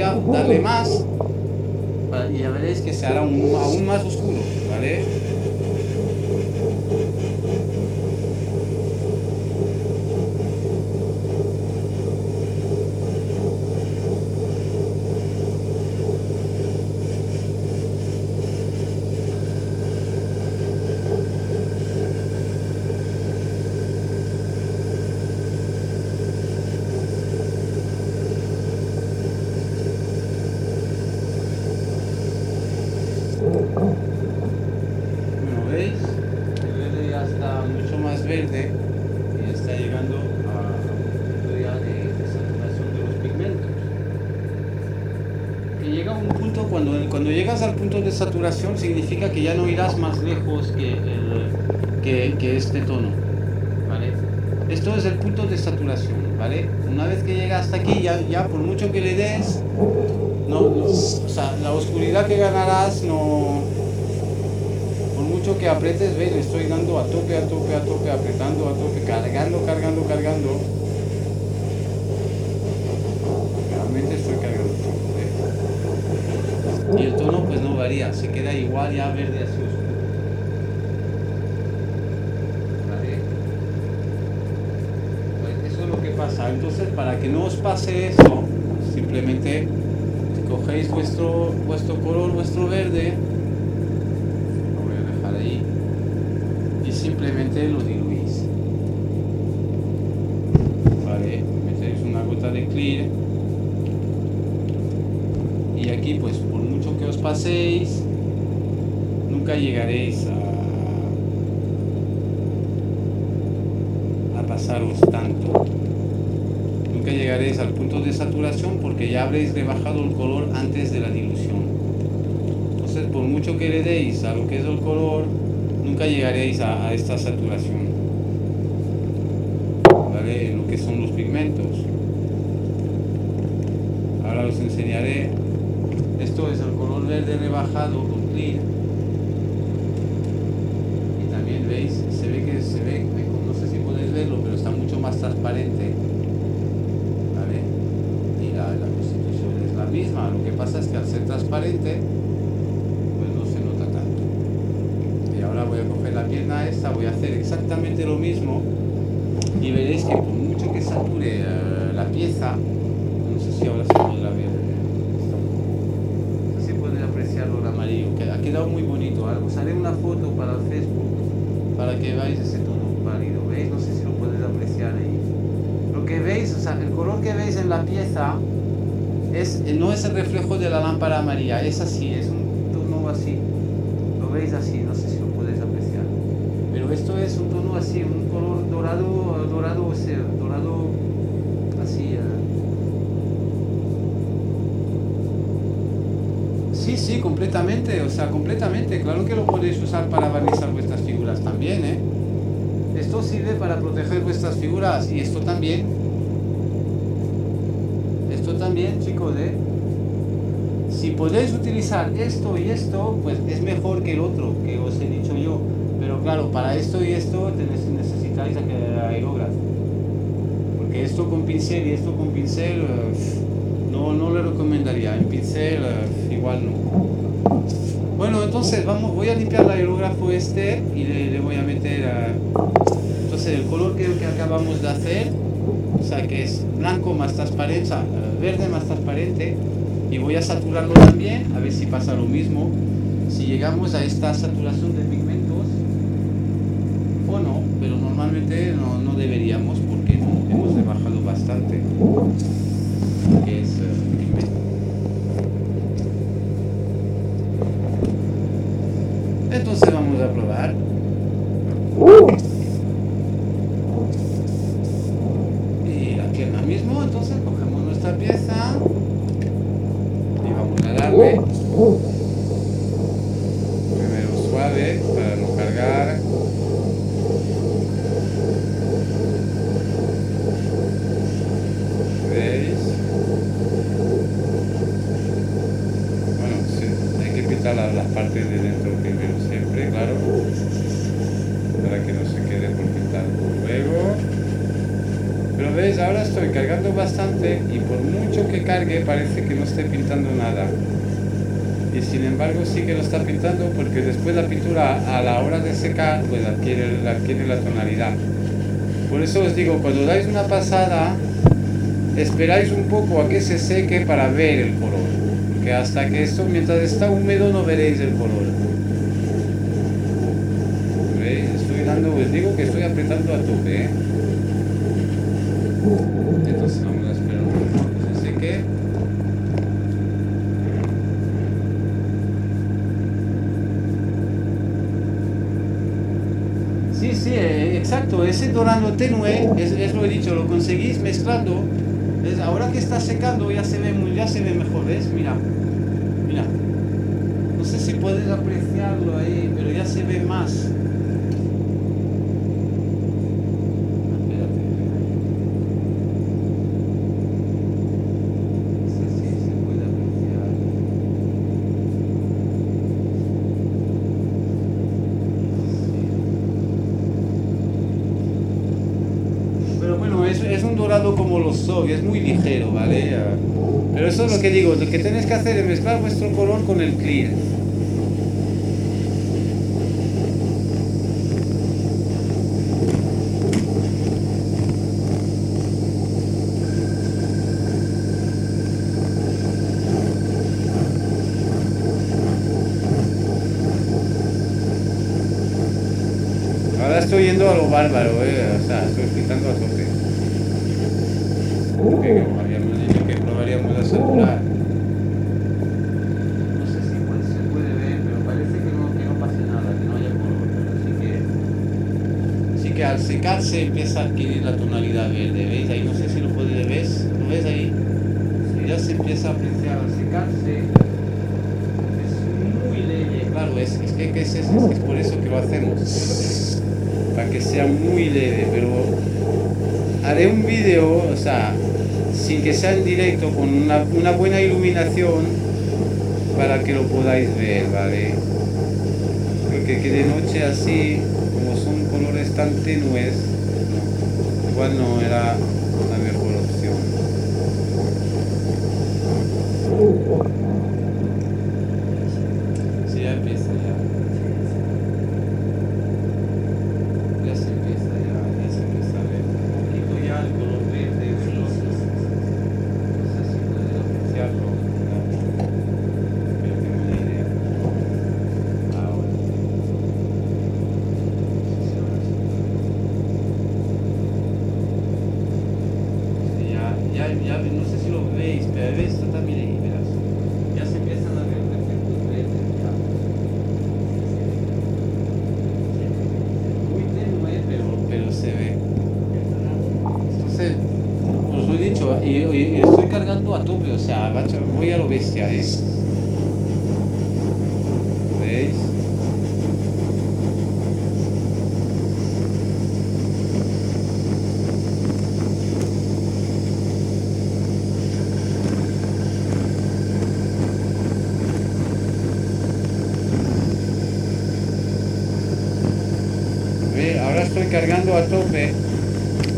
darle más y ya veréis que se hará un saturación significa que ya no irás más lejos que, que, este tono. ¿vale? Esto es el punto de saturación, ¿vale? Una vez que llega hasta aquí, ya, ya por mucho que le des, no, o sea, la oscuridad que ganarás no, por mucho que apretes, ve, le estoy dando a tope, a tope, a tope, apretando, a tope, cargando, cargando, cargando. Realmente estoy cargando todo, ¿ve? Y el tono pues no varía, ya verde oscuro. ¿Vale? Pues eso es lo que pasa. Entonces, para que no os pase eso, simplemente cogéis vuestro, vuestro color, vuestro verde, lo voy a dejar ahí, y simplemente lo diluís. Vale, metéis una gota de clear. Y aquí, pues por mucho que os nunca llegaréis a, pasaros tanto nunca llegaréis al punto de saturación porque ya habréis rebajado el color antes de la dilución. Entonces, por mucho que le deis a lo que es el color, nunca llegaréis a, esta saturación. ¿Vale? Lo que son los pigmentos. Ahora os enseñaré. Esto es el color verde rebajado con clear. Y también veis, se ve no sé si podéis verlo, pero está mucho más transparente la constitución es la misma, lo que pasa es que al ser transparente, pues no se nota tanto. Y ahora voy a coger la pierna esta, voy a hacer exactamente lo mismo y veréis que por mucho que sature uh, la pieza, no sé si ahora se podrá ver, no sé si podré apreciarlo el amarillo, que ha quedado muy bonito. Os haré una foto para el Facebook para que veáis la pieza es, no es el reflejo de la lámpara amarilla, es así, es un tono así. Lo veis así, no sé si lo podéis apreciar. Pero esto es un tono así, un color dorado, dorado, o sea, dorado así. Uh. Sí, sí, completamente, o sea, completamente. Claro que lo podéis usar para barnizar vuestras figuras también, ¿eh? Esto sirve para proteger vuestras figuras y esto también también, chicos, ¿eh? Si podéis utilizar esto y esto, pues es mejor que el otro que os he dicho yo. Pero claro, para esto y esto necesitáis aerógrafo. Porque esto con pincel y esto con pincel, no, no le recomendaría. En pincel, igual no. Bueno, entonces vamos, voy a limpiar el aerógrafo este y le, le voy a meter. Entonces el color que, que acabamos de hacer, sea que es blanco más transparencia, verde más transparente y voy a saturarlo también a ver si pasa lo mismo. Si llegamos a esta saturación de pigmentos o no pero normalmente no, no deberíamos porque hemos rebajado bastante que es uh, pigmento entonces vamos a probar y la pierna mismo entonces cogemos nuestra pieza y vamos a darle primero suave para no cargar ¿veis? bueno, sí, hay que pintar las, las partes de dentro primero siempre, claro para que no se quede por pintar luego pero veis, ahora estoy cargando bastante y por mucho que cargue parece que no esté pintando nada. Y sin embargo sí que lo está pintando porque después la pintura a la hora de secar pues adquiere, adquiere la tonalidad. Por eso os digo, cuando dais una pasada, esperáis un poco a que se seque para ver el color. Porque hasta que esto, mientras está húmedo, no veréis el color. Estoy dando, os digo que estoy apretando a tope, ¿eh? Entonces vamos a esperar un poco que se seque. sí, eh, exacto. Ese dorado tenue, es, lo he dicho, lo conseguís mezclando. Es- ahora que está secando ya se ve muy, ya se ve mejor, ¿ves? Mira, mira. No sé si puedes apreciarlo ahí, pero ya se ve más. Espérate. No sé si se puede apreciar. Pero bueno, es, es un dorado como los soy, es muy ligero, ¿vale? Ah, Pero eso es lo digo, lo que tenéis que hacer es mezclar vuestro color con el clear. Ahora estoy yendo a lo bárbaro, ¿eh? O sea, estoy pintando a secarse empieza a adquirir la tonalidad verde, ¿veis? Ahí no sé si lo podéis ver, ¿lo ves ahí? Si ya se empieza a apreciar al secarse, es muy leve. Claro, es, es que, que es, es- es por eso que lo hacemos para que sea muy leve, pero haré un vídeo, o sea, sin que sea en directo, con una, una buena iluminación para que lo podáis ver, ¿vale? Porque que de noche así, tan tenues, igual no era la mejor opción. Sí, ya empieza ya. Ya se empieza, ya, ya se empieza a ver un poquito ya el color verde, pero no sé si puedes apreciarlo. Pero tengo una idea. Ahora. Sí, ahora sí. Sí, ya, ya, ya, no sé si lo veis, pero veis esto también ahí, verás. Ya se empiezan a ver efectos verdes ya. Muy tenue, pero, pero se ve. Entonces, os lo he dicho, y, estoy cargando a tope, o sea, voy a lo bestia. ¿Veis? Ve, Ahora estoy cargando a tope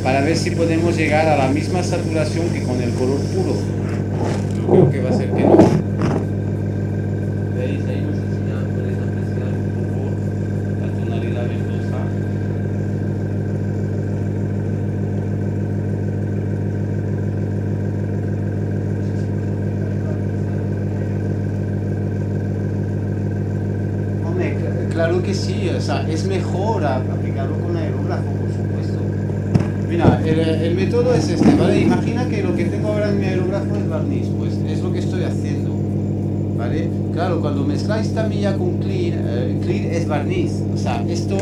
para ver si podemos llegar a la misma saturación que con el color puro. Yo creo que va a ser que no. ¿Veis? Ahí no sé si ya podéis apreciar un poco la tonalidad verdosa. Hombre, cl- claro que sí, o sea, es mejor a- aplicarlo con aerógrafo, por supuesto. Mira, el, método es este, ¿vale? Imagina que lo que tengo ahora en mi aerógrafo es barniz, pues es lo que estoy haciendo, ¿vale? Claro, cuando mezcláis también ya con clear, eh, clear es barniz, o sea, esto,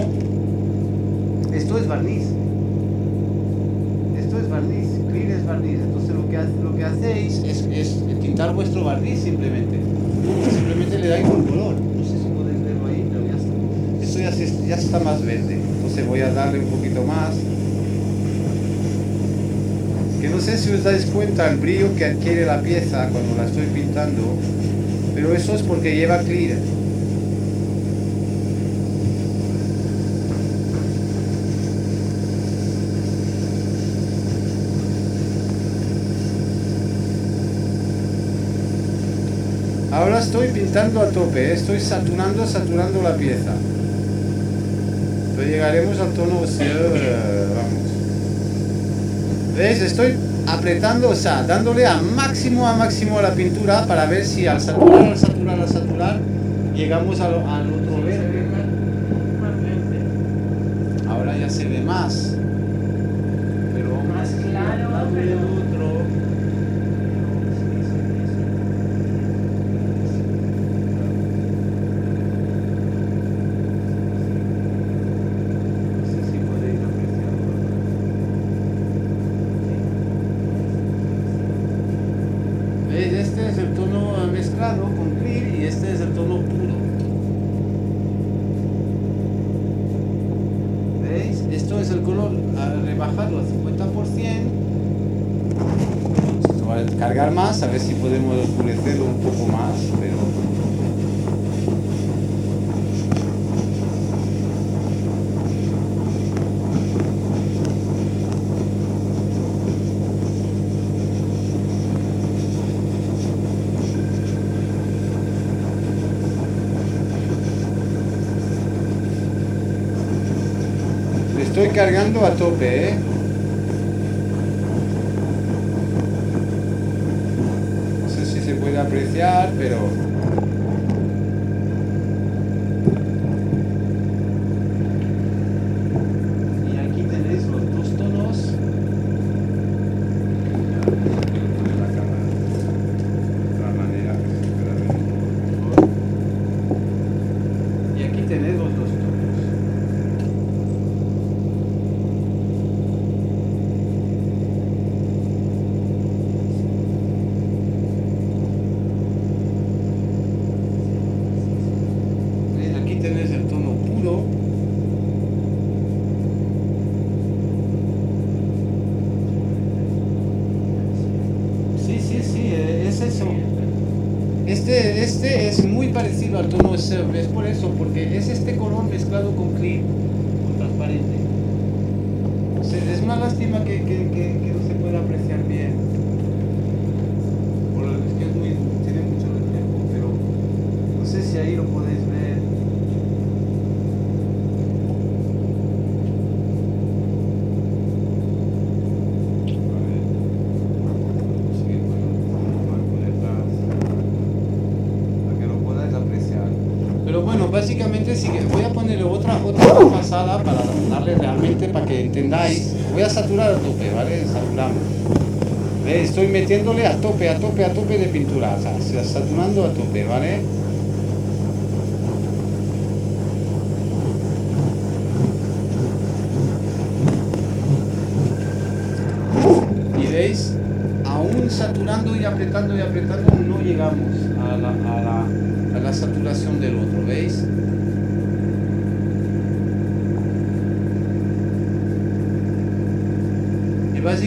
esto es barniz. Esto es barniz, clear es barniz, entonces lo que, lo que hacéis es, es tintar vuestro barniz simplemente. Simplemente le dais un color, no sé si podéis verlo ahí, pero ya está. Esto ya, se- ya está más verde, entonces voy a darle un poquito más. No sé si os dais cuenta el brillo que adquiere la pieza cuando la estoy pintando, pero eso es porque lleva clear. Ahora estoy pintando a tope, estoy saturando, saturando la pieza. Entonces llegaremos al tono, eh, vamos. ¿Ves? Estoy apretando, o sea, dándole a máximo, a máximo a la pintura para ver si al saturar, al saturar, al saturar, llegamos al, al otro cargar más, a ver si podemos oscurecerlo un poco más, pero... estoy cargando a tope, ¿eh? voy a saturar a tope, ¿vale? Saturamos. Eh, estoy metiéndole a tope, a tope, a tope de pintura, o sea, saturando a tope, ¿vale?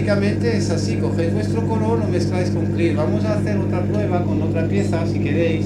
prácticamente es así, cogéis vuestro color, lo mezcláis con clip. Vamos a hacer otra prueba con otra pieza, si queréis.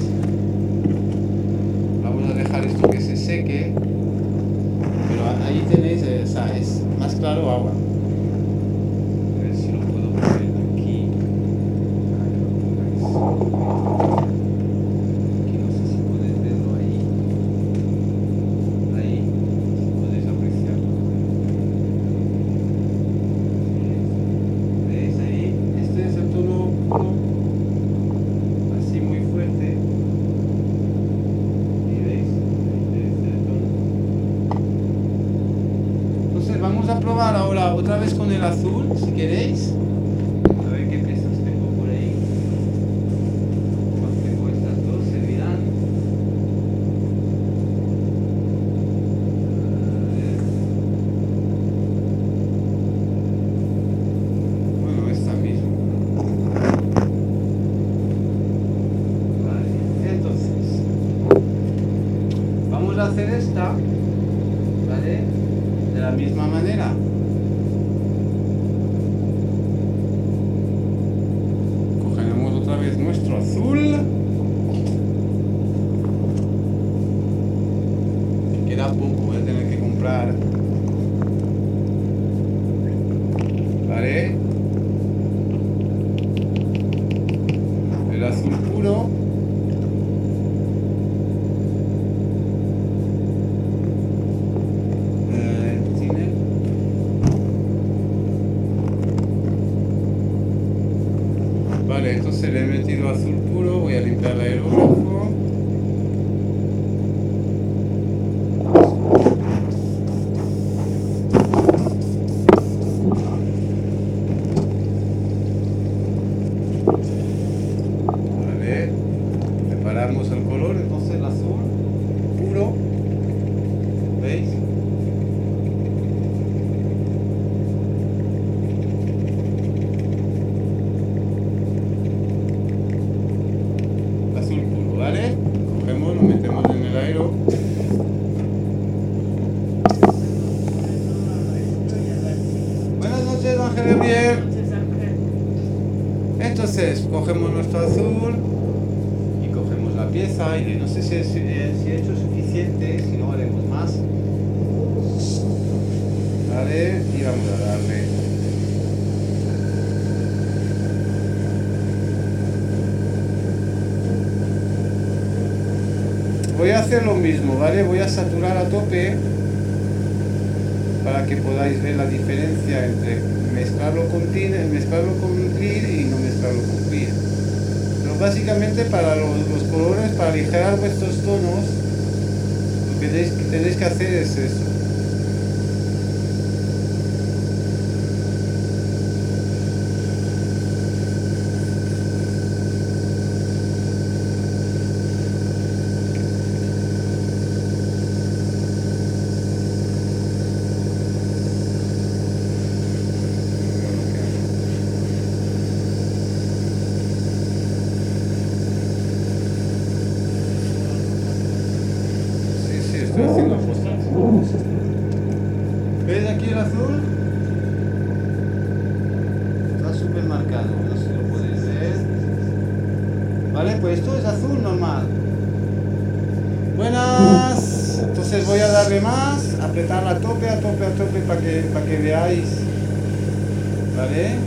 mismo, ¿vale? Voy a saturar a tope para que podáis ver la diferencia entre más, apretar a tope, a tope, a tope para que, para que veáis. ¿Vale?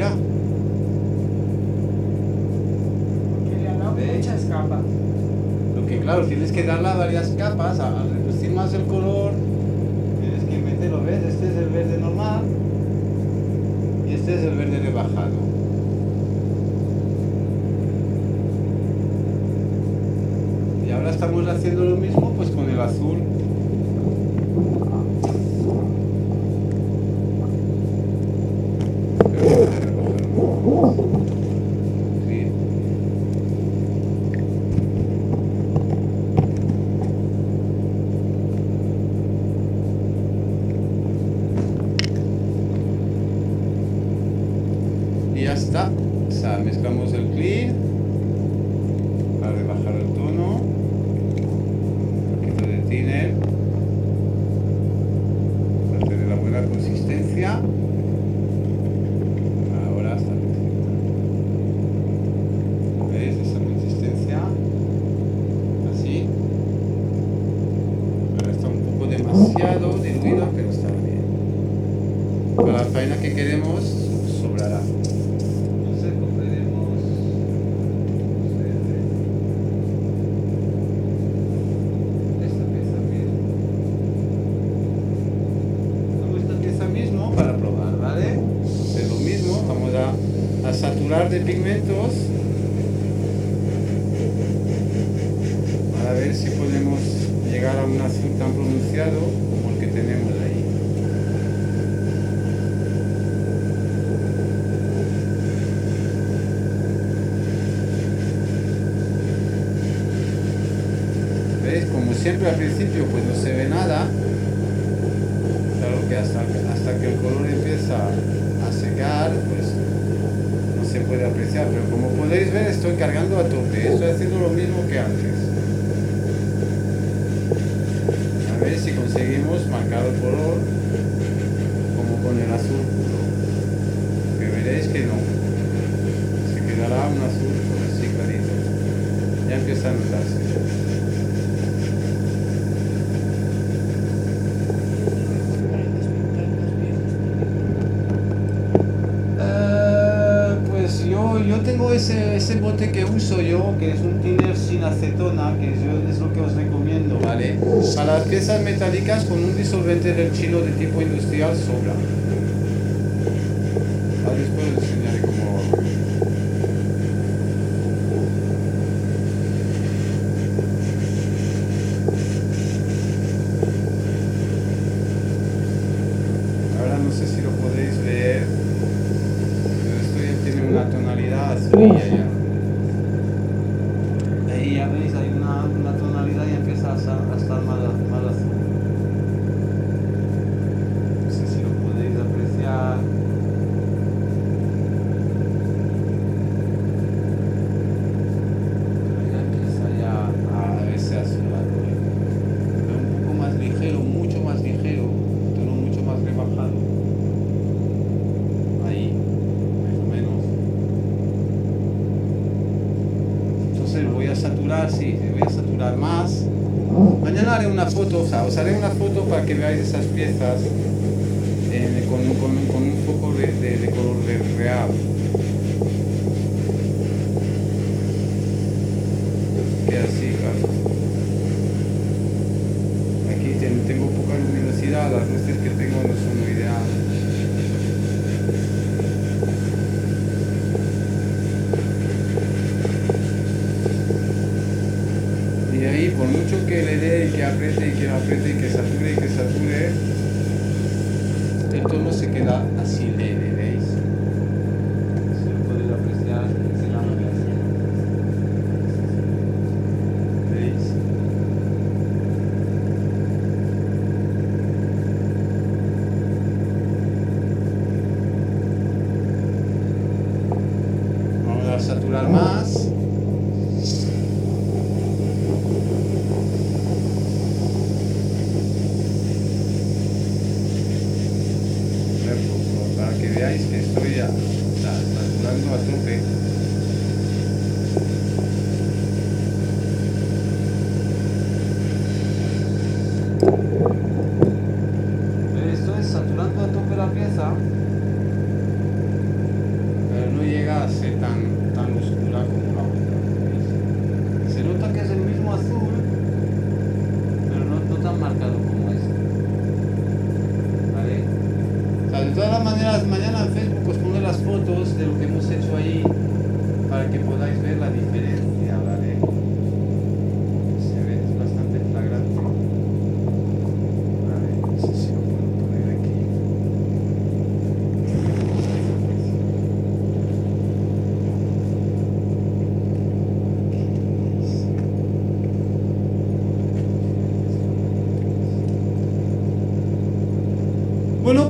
mira.
Le han dado muchas capas.
Lo que claro, tienes que darle varias capas, al reducir más el color, tienes que meterlo, ¿ves? Este es el verde normal y este es el verde rebajado. Y ahora estamos haciendo lo mismo pues con el azul. Principio pues no se ve nada. Claro que hasta, hasta que el color empieza a secar pues no se puede apreciar. Pero como podéis ver estoy cargando a tope. Estoy haciendo lo mismo que antes. A ver si conseguimos marcar el color como con el azul puro. Que veréis que no. Se quedará un azul así clarito. Ya empieza a notarse. Eh, pues yo, yo tengo ese, bote que uso yo, que es un thinner sin acetona, que yo- es lo que os recomiendo, ¿vale? Para las piezas metálicas con un disolvente del chino de tipo industrial sobra. Después os enseñaré cómo... Ahora no sé si lo podéis ver, pero esto ya tiene una tonalidad azulilla ya. Ahí ya veis, hay una, una tonalidad y empieza a, sa- a estar más, más azul. No sé si lo podéis apreciar. Pero ya empieza ya a verse azulado. ¿eh? Pero un poco más ligero, mucho más ligero, tono mucho más rebajado. Ahí, más o menos. Entonces voy a saturar, sí, voy a saturar más. Mañana haré una foto, o sea, os haré una foto para que veáis esas piezas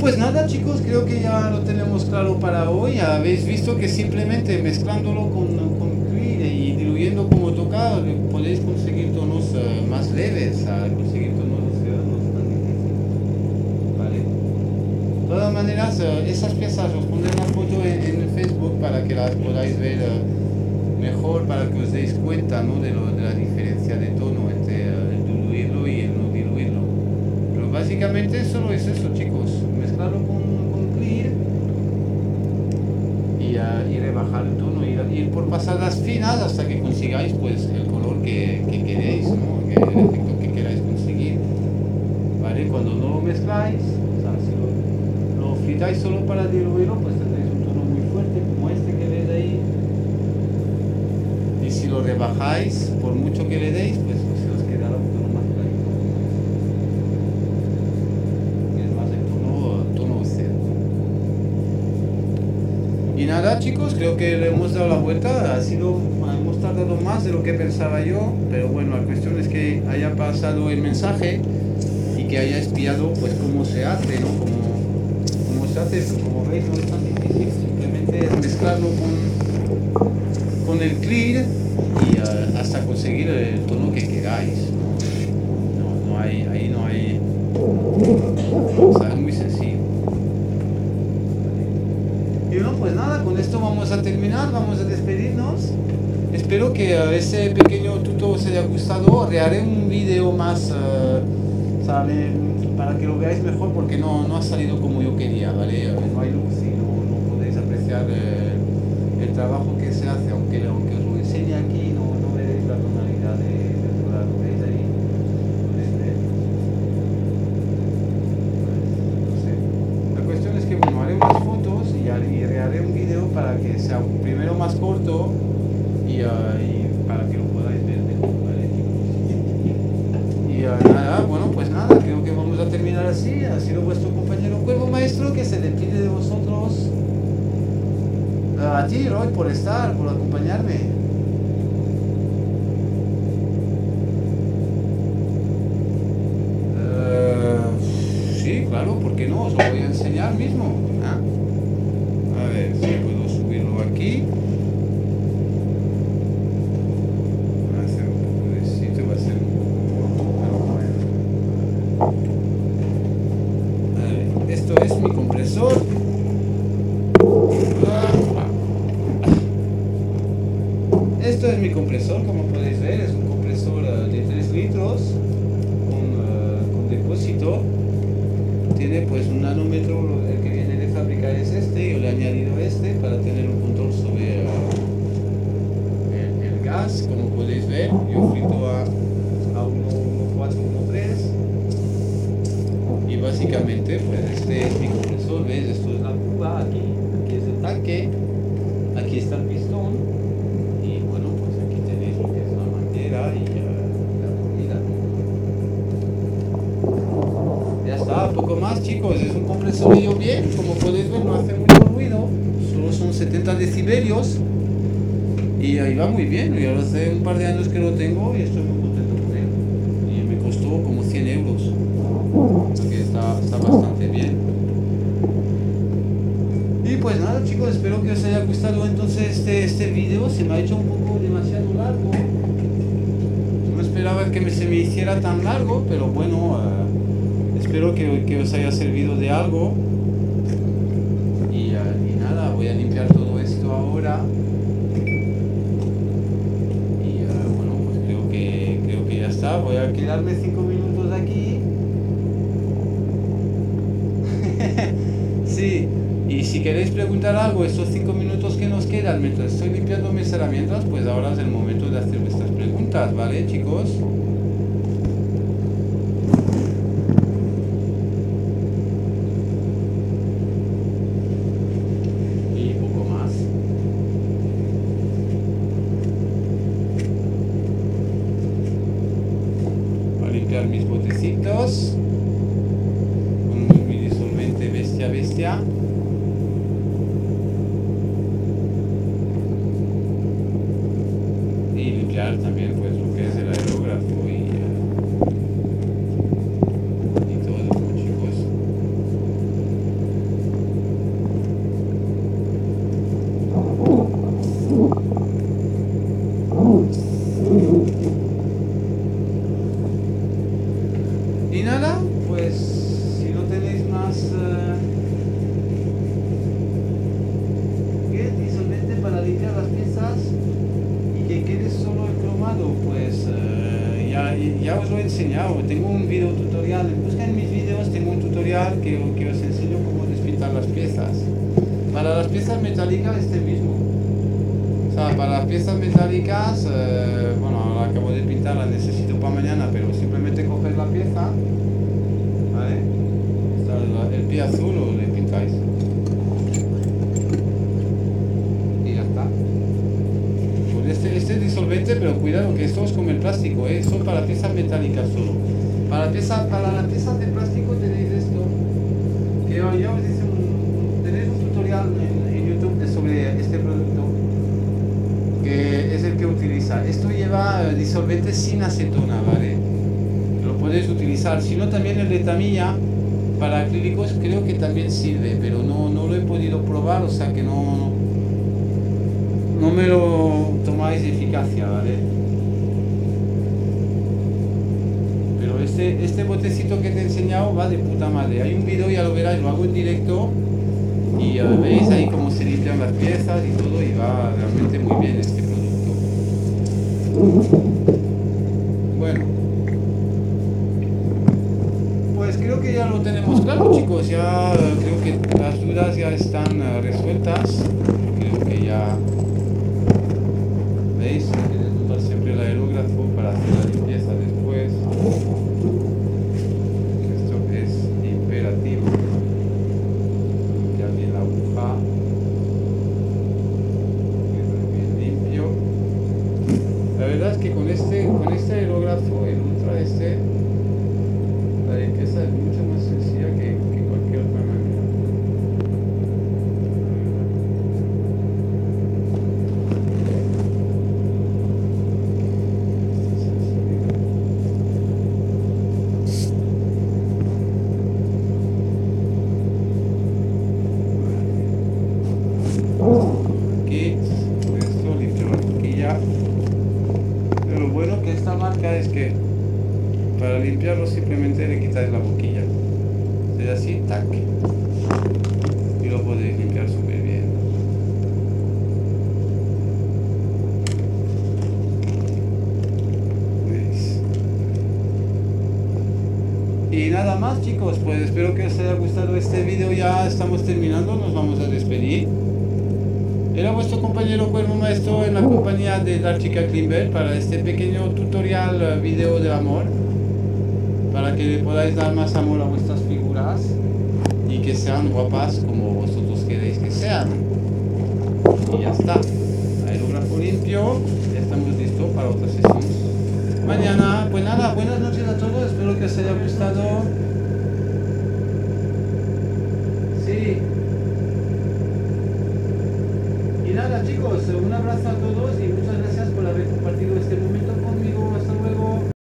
pues nada chicos, creo que ya lo tenemos claro para hoy. Habéis visto que simplemente mezclándolo con, con y diluyendo como toca, podéis conseguir tonos eh, más leves, a conseguir tonos es tan difícil. Vale. De todas maneras, eh, esas piezas os pondré una foto en, en Facebook para que las podáis ver eh, mejor, para que os deis cuenta ¿no? de, lo- de la diferencia de tono entre el diluirlo y el no diluirlo. Pero básicamente solo es eso, chicos. ir por pasadas finas hasta que consigáis pues el color que, que queréis, ¿no? el efecto que queráis conseguir. ¿Vale? Cuando no lo mezcláis, o sea, si lo, lo fritáis solo para diluirlo, pues tendréis un tono muy fuerte como este que veis ahí. Y si lo rebajáis, por mucho que le deis, Nada chicos, creo que le hemos dado la vuelta, ha sido, hemos tardado más de lo que pensaba yo, pero bueno, la cuestión es que haya pasado el mensaje y que haya espiado pues cómo se hace, ¿no? Cómo, cómo se hace, como veis no es tan difícil, simplemente es mezclarlo con, ese pequeño tuto os haya gustado. Reharé un vídeo más, eh, ¿sabe? Para que lo veáis mejor porque no, no ha salido como yo quería, ¿vale? No hay luz y no, no podéis apreciar eh, el trabajo por estar, por acompañarme. Tiene pues un nanómetro, el que viene de fábrica es este, yo le he añadido este para tener un control sobre el, el gas, como podéis ver, yo frito a 1.4, 1.3 y básicamente pues este es mi compresor, ¿ves? Esto es la cuba, aquí, aquí es el tanque, aquí está el pistón y bueno pues aquí tenéis lo que es la manguera y eh, la turbina. Ya está, poco más chicos, es un compresor medio bien, como podéis ver no hace mucho ruido, solo son 70 decibelios y ahí va muy bien, yo hace un par de años que lo tengo y estoy muy contento con él y me costó como 100 euros, que está, está bastante bien. Y pues nada chicos, espero que os haya gustado entonces este, este vídeo, se me ha hecho un poco demasiado largo, no esperaba que me- se me hiciera tan largo, pero bueno, eh, espero que, que os haya servido de algo. Quedarme 5 minutos aquí. <laughs> sí, y si queréis preguntar algo, estos 5 minutos que nos quedan mientras estoy limpiando mis herramientas, pues ahora es el momento de hacer vuestras preguntas, ¿vale, chicos? Y poco más. Voy a limpiar mis botecitos con mi disolvente bestia bestia. Y limpiar también pues lo que es el aerógrafo y, eh, y todo, ¿no, chicos. Y nada, pues si no tenéis más eh, ¿qué? disolvente para limpiar las piezas y que quede solo el cromado, pues eh, ya, ya os lo he enseñado. Tengo un video tutorial, busca en mis videos, tengo un tutorial que, que os enseño cómo despintar las piezas. Para las piezas metálicas este mismo. O sea, para las piezas metálicas, eh, bueno, ahora acabo de pintar, la necesito para mañana, pero simplemente coges la pieza, ¿vale? Está el, el pie azul o le pintáis. Y ya está. Pues este, este disolvente, pero cuidado que esto es como el plástico, ¿eh? son para piezas metálicas solo. Para, pieza, para las piezas de plástico tenéis esto, que ya os dice un, tenéis un tutorial en, en YouTube sobre este producto, que es el que utiliza. Esto lleva disolvente sin acetona, ¿vale? Lo podéis utilizar, si no también el de Tamiya para acrílicos creo que también sirve, pero no, no lo he podido probar, o sea que no, no me lo tomáis de eficacia, ¿vale? Pero este, este botecito que te he enseñado va de puta madre. Hay un vídeo, ya lo verás, lo hago en directo y veis ahí cómo se limpian las piezas y todo y va realmente muy bien este producto. Bueno. Pues creo que ya lo tenemos claro chicos, ya creo que las dudas ya están eh, resueltas. Creo que ya veis, hay que disfrutar siempre el aerógrafo para hacer la limpieza después. Esto es imperativo. Limpiar bien la aguja. Que esté bien limpio. La verdad es que con este, con este aerógrafo, el ultra este, la limpieza es mucho más sencilla que, que cualquier otra manera. Aquí, con esto limpio la boquilla. Pero lo bueno que esta marca es que para limpiarlo simplemente le quitáis la boquilla. Es así, tac. Y lo podéis limpiar súper bien. ¿Veis? Y nada más chicos, pues espero que os haya gustado este vídeo, ya estamos terminando, nos vamos a despedir. Era vuestro compañero cuervo maestro en la compañía de la chica Klimber para este pequeño tutorial eh, video de amor para que le podáis dar más